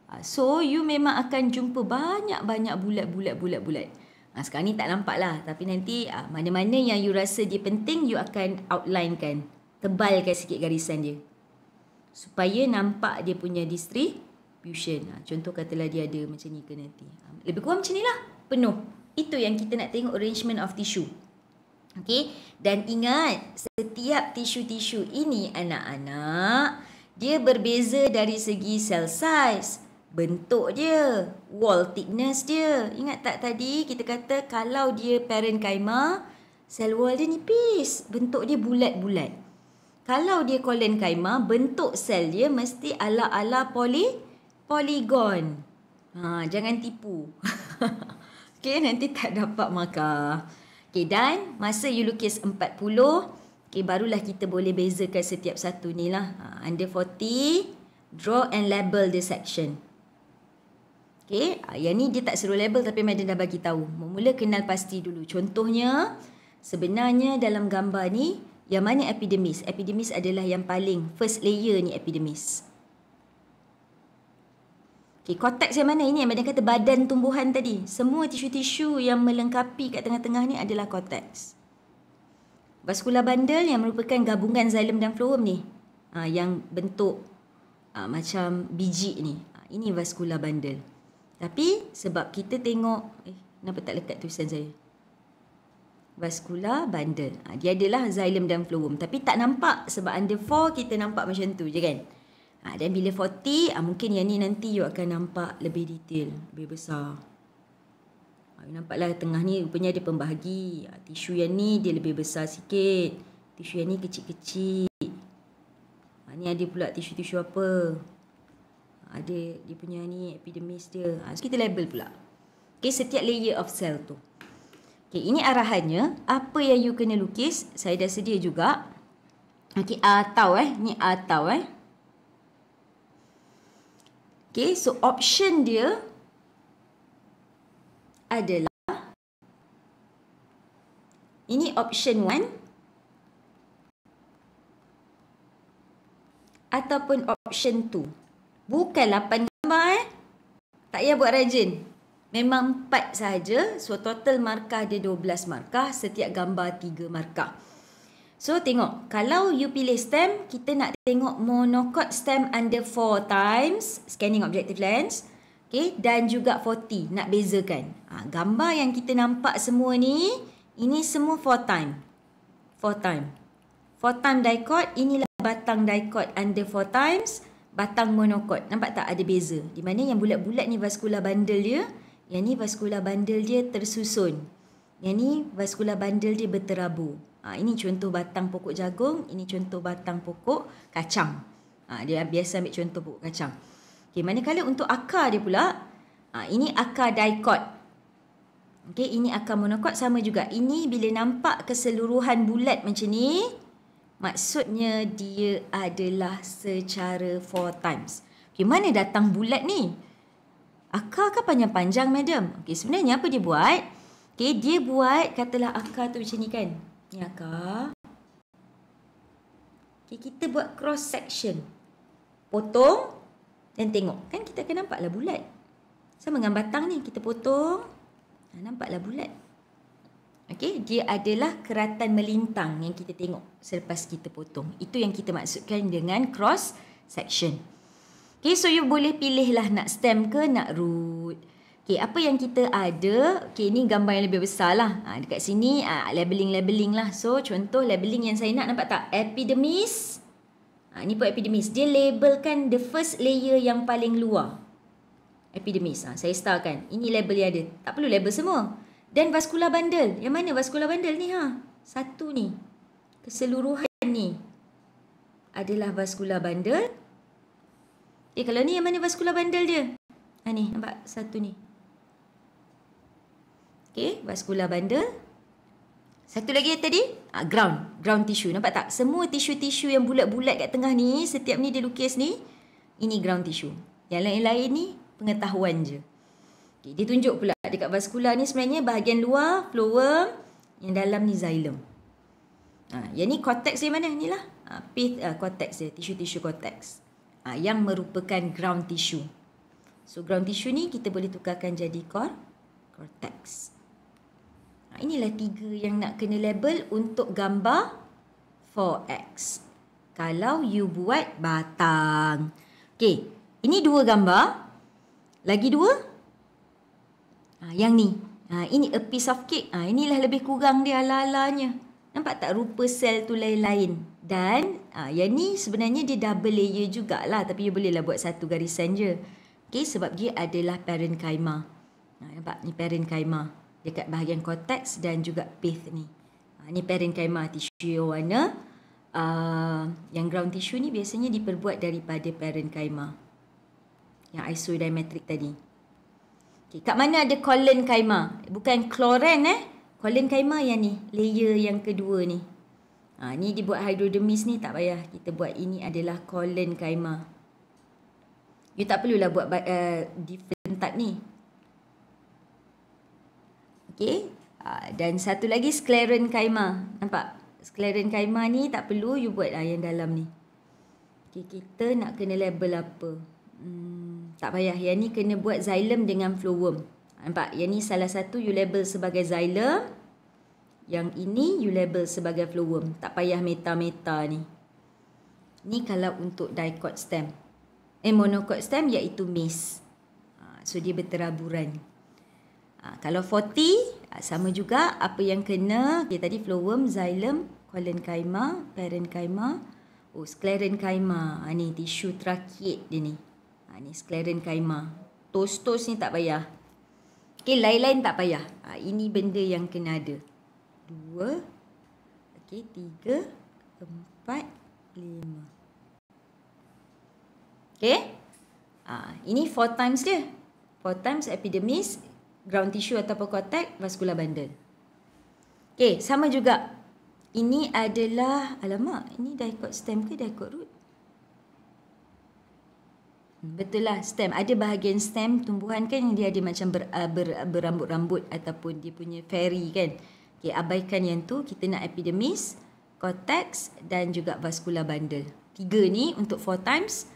Ha, so, you memang akan jumpa banyak-banyak bulat-bulat-bulat-bulat. Ha, sekarang ni tak nampak lah. Tapi nanti ha, mana-mana yang you rasa dia penting, you akan outline kan. Tebalkan sikit garisan dia. Supaya nampak dia punya distribution. Ha, contoh katalah dia ada macam ni ke nanti. Ha, lebih kurang macam ni lah. Penuh. Itu yang kita nak tengok arrangement of tissue. Okay. Dan ingat, setiap tisu-tisu ini anak-anak, dia berbeza dari segi cell size bentuk dia, wall thickness dia. Ingat tak tadi kita kata kalau dia parenchyma, sel wall dia nipis, bentuk dia bulat-bulat. Kalau dia collenchyma, bentuk sel dia mesti ala-ala poly polygon. Ha, jangan tipu. [LAUGHS] okay, nanti tak dapat markah. Okay, dan masa you lukis 40, okay, barulah kita boleh bezakan setiap satu ni lah. Ha, under 40, draw and label the section. Okey, ah, yang ni dia tak suruh label tapi Madam dah bagi tahu. Memula kenal pasti dulu. Contohnya, sebenarnya dalam gambar ni, yang mana epidermis? Epidermis adalah yang paling first layer ni epidermis. Okey, cortex yang mana ini? Madam kata badan tumbuhan tadi. Semua tisu-tisu yang melengkapi kat tengah-tengah ni adalah cortex. Vascular bundle yang merupakan gabungan xylem dan phloem ni. Ha, yang bentuk ha, macam biji ni. Ha, ini vascular bundle. Tapi sebab kita tengok eh kenapa tak lekat tulisan saya? Vascular bundle. Ha, dia adalah xylem dan phloem tapi tak nampak sebab under 4 kita nampak macam tu je kan. Ha, dan bila 40 ha, mungkin yang ni nanti you akan nampak lebih detail, lebih besar. Ha, nampaklah tengah ni rupanya ada pembahagi. Ha, tisu yang ni dia lebih besar sikit. Tisu yang ni kecil-kecil. Ha, ni ada pula tisu-tisu apa ada dia punya ni epidermis dia. Ha, so kita label pula. Okay, setiap layer of cell tu. Okay, ini arahannya. Apa yang you kena lukis, saya dah sedia juga. Okay, atau eh. Ni atau eh. Okay, so option dia adalah ini option 1 ataupun option 2. Bukan 8 gambar eh. Tak payah buat rajin. Memang 4 saja. So total markah dia 12 markah. Setiap gambar 3 markah. So tengok. Kalau you pilih stem, kita nak tengok monocot stem under 4 times. Scanning objective lens. Okay. Dan juga 40. Nak bezakan. Ha, gambar yang kita nampak semua ni. Ini semua 4 time. 4 time. 4 time dicot. Inilah batang dicot under 4 times batang monokot. Nampak tak ada beza? Di mana yang bulat-bulat ni vascular bundle dia, yang ni vascular bundle dia tersusun. Yang ni vascular bundle dia berterabu. Ha, ini contoh batang pokok jagung, ini contoh batang pokok kacang. Ha, dia biasa ambil contoh pokok kacang. Okay, manakala untuk akar dia pula, ha, ini akar dicot. Okay, ini akar monokot sama juga. Ini bila nampak keseluruhan bulat macam ni, Maksudnya dia adalah secara four times. Okay, mana datang bulat ni? Akar kan panjang-panjang, madam. Okay, sebenarnya apa dia buat? Okay, dia buat, katalah akar tu macam ni kan. Ni akar. Okay, kita buat cross section. Potong dan tengok. Kan kita akan nampaklah bulat. Sama dengan batang ni. Kita potong. Ha, nampaklah bulat. Okay, dia adalah keratan melintang yang kita tengok selepas kita potong. Itu yang kita maksudkan dengan cross section. Okay, so you boleh pilihlah nak stem ke nak root. Okay, apa yang kita ada, okay, ni gambar yang lebih besar lah. Ha, dekat sini, ha, labeling-labeling lah. So, contoh labeling yang saya nak, nampak tak? Epidermis. Ha, ni pun epidermis. Dia labelkan the first layer yang paling luar. Epidermis. Ha, saya starkan. Ini label yang ada. Tak perlu label semua. Dan vascular bundle. Yang mana vascular bundle ni ha? Satu ni. Keseluruhan ni. Adalah vascular bundle. Eh kalau ni yang mana vascular bundle dia? Ha ni nampak satu ni. Okay vascular bundle. Satu lagi tadi. Ha, ground. Ground tissue. Nampak tak? Semua tisu-tisu yang bulat-bulat kat tengah ni. Setiap ni dia lukis ni. Ini ground tissue. Yang lain-lain ni pengetahuan je. Okay, dia tunjuk pula dekat vaskular ni sebenarnya bahagian luar phloem, yang dalam ni xylem. Ha, yang ni cortex dia mana? Ni lah. Ha, pith uh, cortex dia, tisu-tisu cortex. Ha, yang merupakan ground tissue. So ground tissue ni kita boleh tukarkan jadi cor cortex. Ha, inilah tiga yang nak kena label untuk gambar 4X. Kalau you buat batang. Okay, ini dua gambar. Lagi dua, Ha, yang ni. Ha, ini a piece of cake. Ha, inilah lebih kurang dia ala-alanya. Nampak tak rupa sel tu lain-lain. Dan ha, yang ni sebenarnya dia double layer jugalah. Tapi you bolehlah buat satu garisan je. Okay, sebab dia adalah parenchyma. Ha, nampak ni parenchyma. Dekat bahagian cortex dan juga pith ni. Ha, ni parenchyma tissue warna. Uh, yang ground tissue ni biasanya diperbuat daripada parenchyma. Yang isodiametric tadi. Okay, kat mana ada colon kaima? Bukan kloren eh. Colon kaima yang ni. Layer yang kedua ni. Ha, ni dibuat hydrodermis ni tak payah. Kita buat ini adalah colon kaima. You tak perlulah buat uh, different type ni. Okay. Ha, dan satu lagi scleron kaima. Nampak? Scleron kaima ni tak perlu you buat lah yang dalam ni. Okay, kita nak kena label apa? Hmm. Tak payah. Yang ni kena buat xylem dengan flowworm. Nampak? Yang ni salah satu you label sebagai xylem. Yang ini you label sebagai flowworm. Tak payah meta-meta ni. Ni kalau untuk dicot stem. Eh monocot stem iaitu maize. Ha, so dia berteraburan. Ha, kalau 40 ha, sama juga apa yang kena. Okay, tadi flowworm, xylem, collenchyma, parenchyma, oh sclerenchyma. Ha, ni tisu tracheate dia ni ni sclerenchyma. Tos-tos ni tak payah. Okey, lain-lain tak payah. Ha, ini benda yang kena ada. Dua. Okey, tiga. Empat. Lima. Okey. Ha, ini four times dia. Four times epidermis, ground tissue atau cortex, vascular bundle. Okey, sama juga. Ini adalah, alamak, ini dicot stem ke dicot root? Betul lah stem. Ada bahagian stem tumbuhan kan yang dia ada macam ber, uh, ber, berambut-rambut ataupun dia punya fairy kan. Okay, abaikan yang tu kita nak epidermis, cortex dan juga vascular bundle. Tiga ni untuk four times.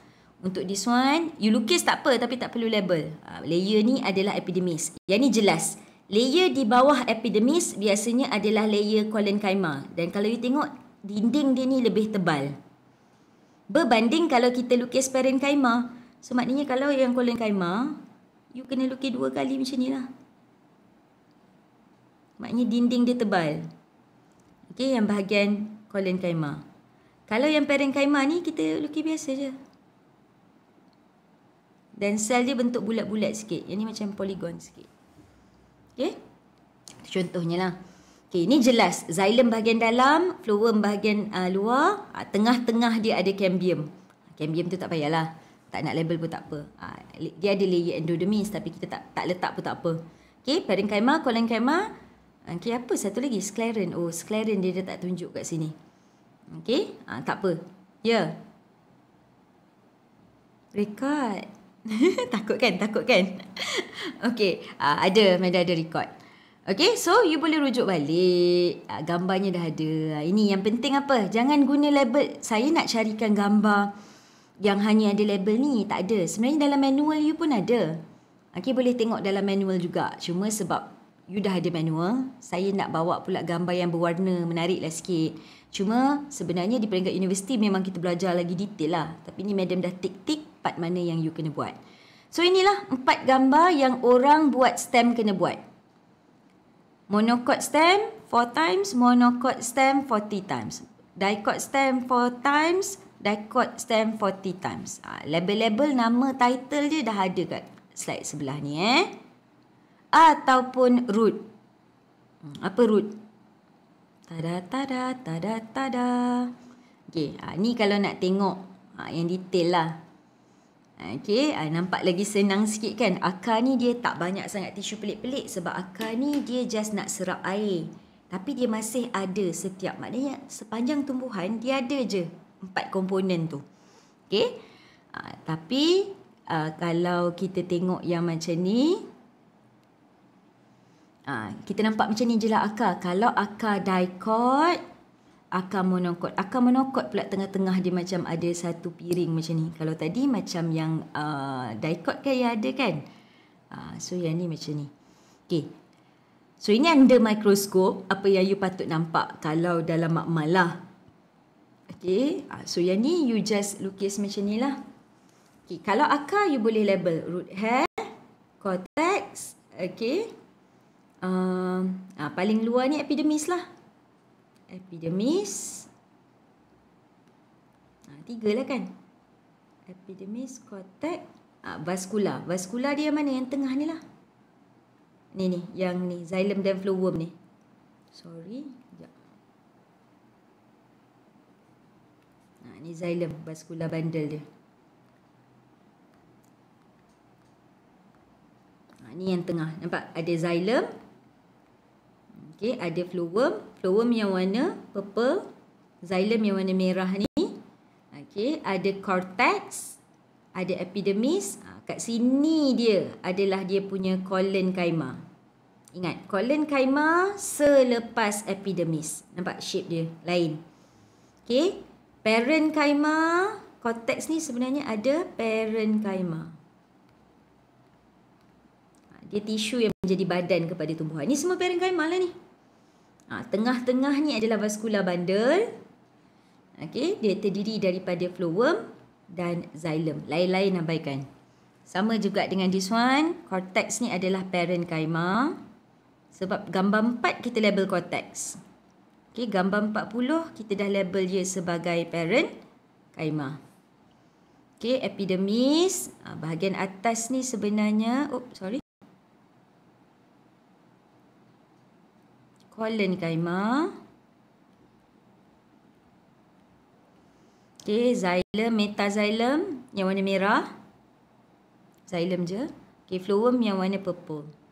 Untuk this one, you lukis tak apa tapi tak perlu label. Uh, layer ni adalah epidermis. Yang ni jelas. Layer di bawah epidermis biasanya adalah layer collenchyma. Dan kalau you tengok, dinding dia ni lebih tebal. Berbanding kalau kita lukis parenchyma, So maknanya kalau yang kolen kaima, you kena lukis dua kali macam ni lah. Maknanya dinding dia tebal. Okay, yang bahagian kolen kaima. Kalau yang parent kaima ni, kita lukis biasa je. Dan sel dia bentuk bulat-bulat sikit. Yang ni macam polygon sikit. Okay. Contohnya lah. Okay, ni jelas. Xylem bahagian dalam, phloem bahagian uh, luar. Uh, tengah-tengah dia ada cambium. Cambium tu tak payahlah tak nak label pun tak apa. Ha, dia ada layer endodermis tapi kita tak tak letak pun tak apa. Okey, parenchyma, collenchyma. Okey, apa satu lagi? Scleron. Oh, scleron dia dah tak tunjuk kat sini. Okey, ha, tak apa. Ya. Yeah. Record. [LAUGHS] takut kan? Takut kan? [LAUGHS] okay. Uh, ada. Meda ada record. Okay. So, you boleh rujuk balik. Uh, gambarnya dah ada. Uh, ini yang penting apa? Jangan guna label. Saya nak carikan gambar yang hanya ada label ni. Tak ada. Sebenarnya dalam manual you pun ada. Okay. Boleh tengok dalam manual juga. Cuma sebab you dah ada manual. Saya nak bawa pula gambar yang berwarna. Menarik lah sikit. Cuma sebenarnya di peringkat universiti memang kita belajar lagi detail lah. Tapi ni madam dah tik-tik part mana yang you kena buat. So inilah empat gambar yang orang buat stem kena buat. Monocot stem 4 times, monocot stem 40 times. Dicot stem 4 times, dicot stem 40 times. Ha, label-label nama title dia dah ada kat slide sebelah ni eh. Ataupun root. Hmm, apa root? Tada tada tada tada. Okey, ha, ni kalau nak tengok ha, yang detail lah. Okey, nampak lagi senang sikit kan. Akar ni dia tak banyak sangat tisu pelik-pelik sebab akar ni dia just nak serap air. Tapi dia masih ada setiap maknanya sepanjang tumbuhan dia ada je empat komponen tu. Okey. Ha, tapi uh, kalau kita tengok yang macam ni Ha, kita nampak macam ni je lah akar. Kalau akar dicot, akar monokot. Akar monokot pula tengah-tengah dia macam ada satu piring macam ni. Kalau tadi macam yang uh, dicot kan yang ada kan. Ha, so yang ni macam ni. Okay. So ini under mikroskop. Apa yang you patut nampak kalau dalam makmal lah. Okay. Ha, so yang ni you just lukis macam ni lah. Okay. Kalau akar you boleh label root hair, cortex. Okay uh, uh, paling luar ni epidermis lah. Epidermis. Uh, tiga lah kan. Epidermis, cortex, uh, vascular. Vascular dia mana yang tengah ni lah. Ni ni, yang ni, xylem dan flowworm ni. Sorry. Sekejap. Nah, ni xylem, vascular bundle dia. Ni yang tengah. Nampak? Ada xylem. Okay, ada flowworm. Flowworm yang warna purple. Xylem yang warna merah ni. Okay, ada cortex. Ada epidermis. Ha, kat sini dia adalah dia punya colon kaima. Ingat, colon kaima selepas epidermis. Nampak shape dia lain. Okay, parent kaima. Cortex ni sebenarnya ada parent kaima. Ha, dia tisu yang menjadi badan kepada tumbuhan. Ni semua parent kaima lah ni. Ha, tengah-tengah ni adalah vascular bundle. Okey, dia terdiri daripada flowworm dan xylem. Lain-lain abaikan. Sama juga dengan this one. Cortex ni adalah parent kaima. Sebab gambar 4 kita label cortex. Okey, gambar 40 kita dah label dia sebagai parent kaima. Okey, epidermis. Ha, bahagian atas ni sebenarnya... Oh, sorry. colon kaima. Okey, xylem, metaxylem yang warna merah. Xylem je. Okey, phloem yang warna purple.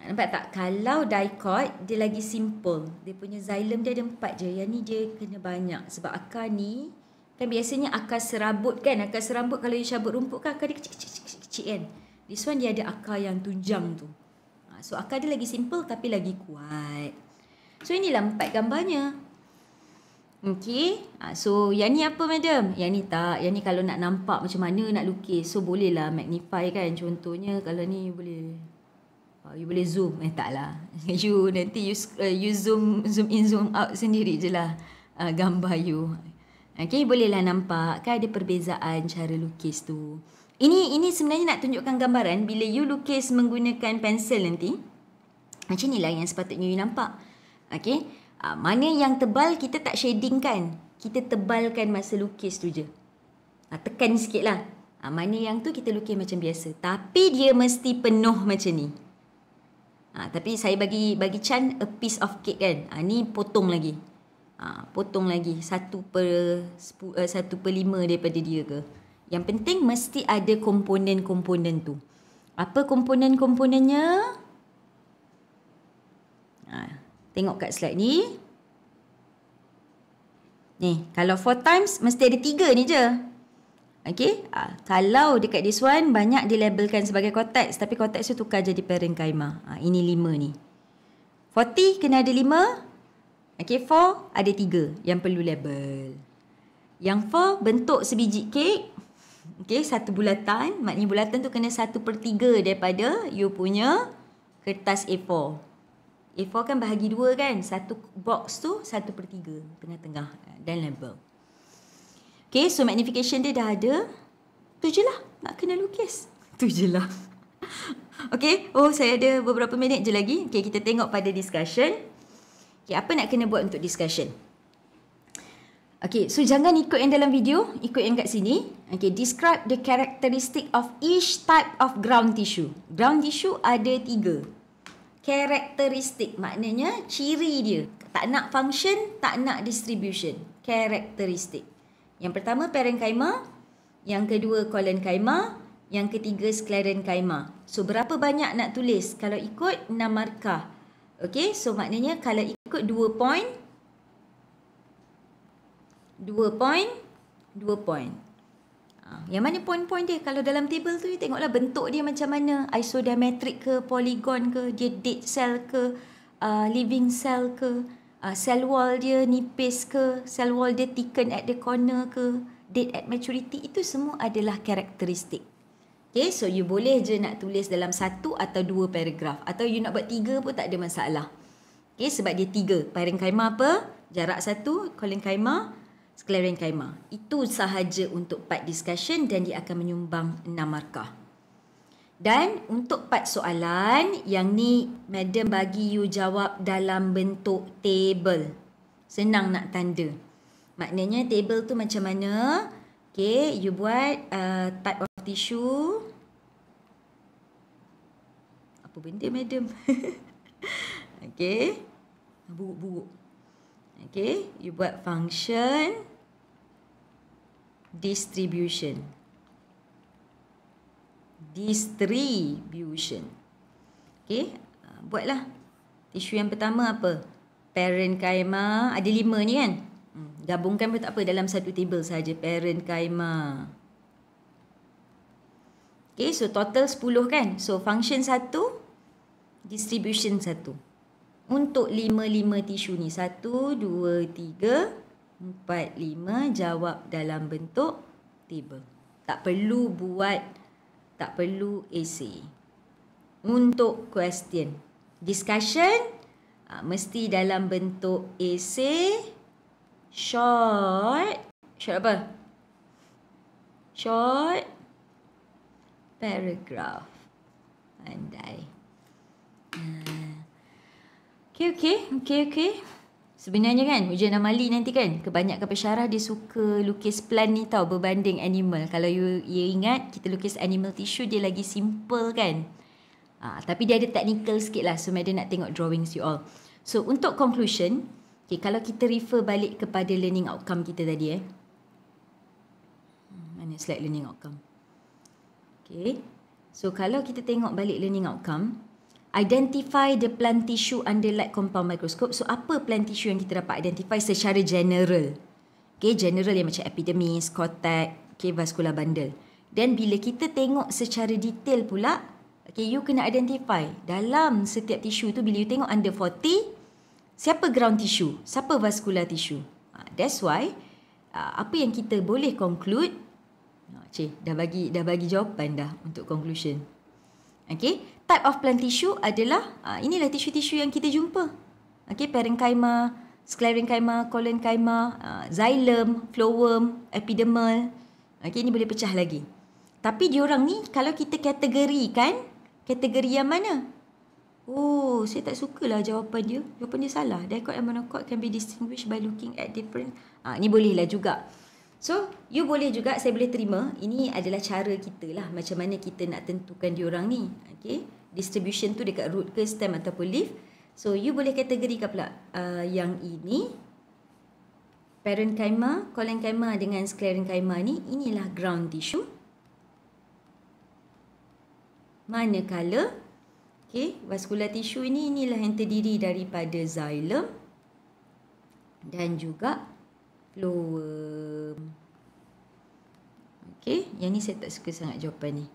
Nampak tak? Kalau dicot, dia lagi simple. Dia punya xylem dia ada empat je. Yang ni dia kena banyak. Sebab akar ni, kan biasanya akar serabut kan? Akar serabut kalau you cabut rumput kan, akar dia kecil-kecil kan? This one dia ada akar yang tunjang tu. So akar dia lagi simple tapi lagi kuat. So inilah empat gambarnya. Okay. Ha, so yang ni apa madam? Yang ni tak. Yang ni kalau nak nampak macam mana nak lukis. So bolehlah magnify kan. Contohnya kalau ni boleh. Uh, you boleh zoom. Eh tak lah. [LAUGHS] You nanti you, uh, you zoom zoom in zoom out sendiri je lah. Uh, gambar you. Okay bolehlah nampak. Kan ada perbezaan cara lukis tu. Ini ini sebenarnya nak tunjukkan gambaran bila you lukis menggunakan pensel nanti. Macam inilah yang sepatutnya you nampak. Okey. Uh, mana yang tebal kita tak shading kan. Kita tebalkan masa lukis tu je. Uh, tekan sikit lah. Uh, mana yang tu kita lukis macam biasa. Tapi dia mesti penuh macam ni. Uh, tapi saya bagi bagi Chan a piece of cake kan. Uh, ni potong lagi. Uh, potong lagi. Satu per, uh, satu per lima daripada dia ke. Yang penting mesti ada komponen-komponen tu. Apa komponen-komponennya? Ha, tengok kat slide ni. Ni, kalau 4 times mesti ada 3 ni je. Okay, uh, kalau dekat this one banyak dilabelkan sebagai cortex tapi cortex tu tukar jadi parenchyma. Uh, ini lima ni. 40 kena ada lima. Okay, 4 ada tiga yang perlu label. Yang 4 bentuk sebiji kek. Okay, satu bulatan. Maknanya bulatan tu kena satu per tiga daripada you punya kertas A4. A4 kan bahagi dua kan. Satu box tu satu per tiga tengah-tengah dan label. Okay, so magnification dia dah ada. Tu je lah. Nak kena lukis. [LAUGHS] Tu je lah. Okay, oh saya ada beberapa minit je lagi. Okay, kita tengok pada discussion. Okay, apa nak kena buat untuk discussion? Okay, so jangan ikut yang dalam video. Ikut yang kat sini. Okay, describe the characteristic of each type of ground tissue. Ground tissue ada tiga. Characteristic maknanya ciri dia. Tak nak function, tak nak distribution. Characteristic. Yang pertama parenchyma, yang kedua collenchyma, yang ketiga sclerenchyma. So berapa banyak nak tulis kalau ikut 6 markah? Okey, so maknanya kalau ikut 2 point 2 point 2 point. Ha, yang mana point-point dia? Kalau dalam table tu tengoklah bentuk dia macam mana. Isodiametric ke, polygon ke, dia dead cell ke, uh, living cell ke uh, cell wall dia nipis ke, cell wall dia thicken at the corner ke, date at maturity, itu semua adalah karakteristik. Okay, so you boleh je nak tulis dalam satu atau dua paragraf. Atau you nak buat tiga pun tak ada masalah. Okay, sebab dia tiga. Parenchyma apa? Jarak satu, collenchyma, sclerenchyma. Itu sahaja untuk part discussion dan dia akan menyumbang enam markah. Dan untuk part soalan yang ni madam bagi you jawab dalam bentuk table. Senang nak tanda. Maknanya table tu macam mana? Okay, you buat uh, type of tissue. Apa benda madam? [LAUGHS] okay. Buruk-buruk. Okay, you buat function. Distribution distribution. Okey, ah, buatlah. Tisu yang pertama apa? Parenchyma. Ada lima ni kan? Hmm, gabungkan pun tak apa dalam satu table saja. Parenchyma. Okey, so total 10 kan? So function satu, distribution satu. Untuk lima-lima tisu ni. Satu, dua, tiga, empat, lima. Jawab dalam bentuk table. Tak perlu buat tak perlu essay. Untuk question, discussion uh, mesti dalam bentuk essay, short, short apa? Short paragraph. Andai. Uh, okay, okay, okay, okay. Sebenarnya kan ujian amali nanti kan kebanyakan pesyarah dia suka lukis plan ni tau berbanding animal. Kalau you, you ingat kita lukis animal tissue dia lagi simple kan. Ha, tapi dia ada technical sikit lah so madam nak tengok drawings you all. So untuk conclusion, okay, kalau kita refer balik kepada learning outcome kita tadi eh. Hmm, mana slide learning outcome. Okay. So kalau kita tengok balik learning outcome, identify the plant tissue under light compound microscope. So apa plant tissue yang kita dapat identify secara general? Okay, general yang macam epidermis, cortex, okay, vascular bundle. Dan bila kita tengok secara detail pula, okay, you kena identify dalam setiap tisu tu bila you tengok under 40, siapa ground tissue, siapa vascular tissue. Uh, that's why uh, apa yang kita boleh conclude, uh, cik, dah bagi dah bagi jawapan dah untuk conclusion. Okay, type of plant tissue adalah uh, inilah tisu-tisu yang kita jumpa. Okey, parenchyma, sclerenchyma, collenchyma, uh, xylem, phloem, epidermal. Okey, ini boleh pecah lagi. Tapi diorang ni kalau kita kategorikan, kategori yang mana? Oh, saya tak sukalah jawapan dia. Jawapan dia salah. Dicot and monocot can be distinguished by looking at different. Ah, ni bolehlah juga. So, you boleh juga, saya boleh terima. Ini adalah cara kita lah. Macam mana kita nak tentukan diorang ni. Okay distribution tu dekat root ke stem ataupun leaf. So you boleh kategorikan pula uh, yang ini parenchyma, collenchyma dengan sclerenchyma ni inilah ground tissue. Manakala okay, vascular tissue ini inilah yang terdiri daripada xylem dan juga phloem. Okay, yang ni saya tak suka sangat jawapan ni.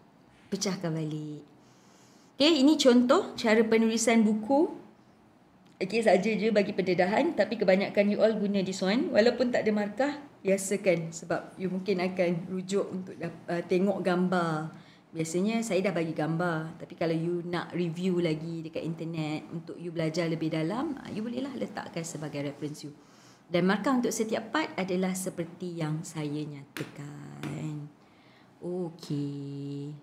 Pecahkan balik. Okay, ini contoh cara penulisan buku. Okay, saja je bagi pendedahan. Tapi kebanyakan you all guna this one. Walaupun tak ada markah, biasakan. Sebab you mungkin akan rujuk untuk uh, tengok gambar. Biasanya saya dah bagi gambar. Tapi kalau you nak review lagi dekat internet untuk you belajar lebih dalam, uh, you bolehlah letakkan sebagai reference you. Dan markah untuk setiap part adalah seperti yang saya nyatakan. Okey.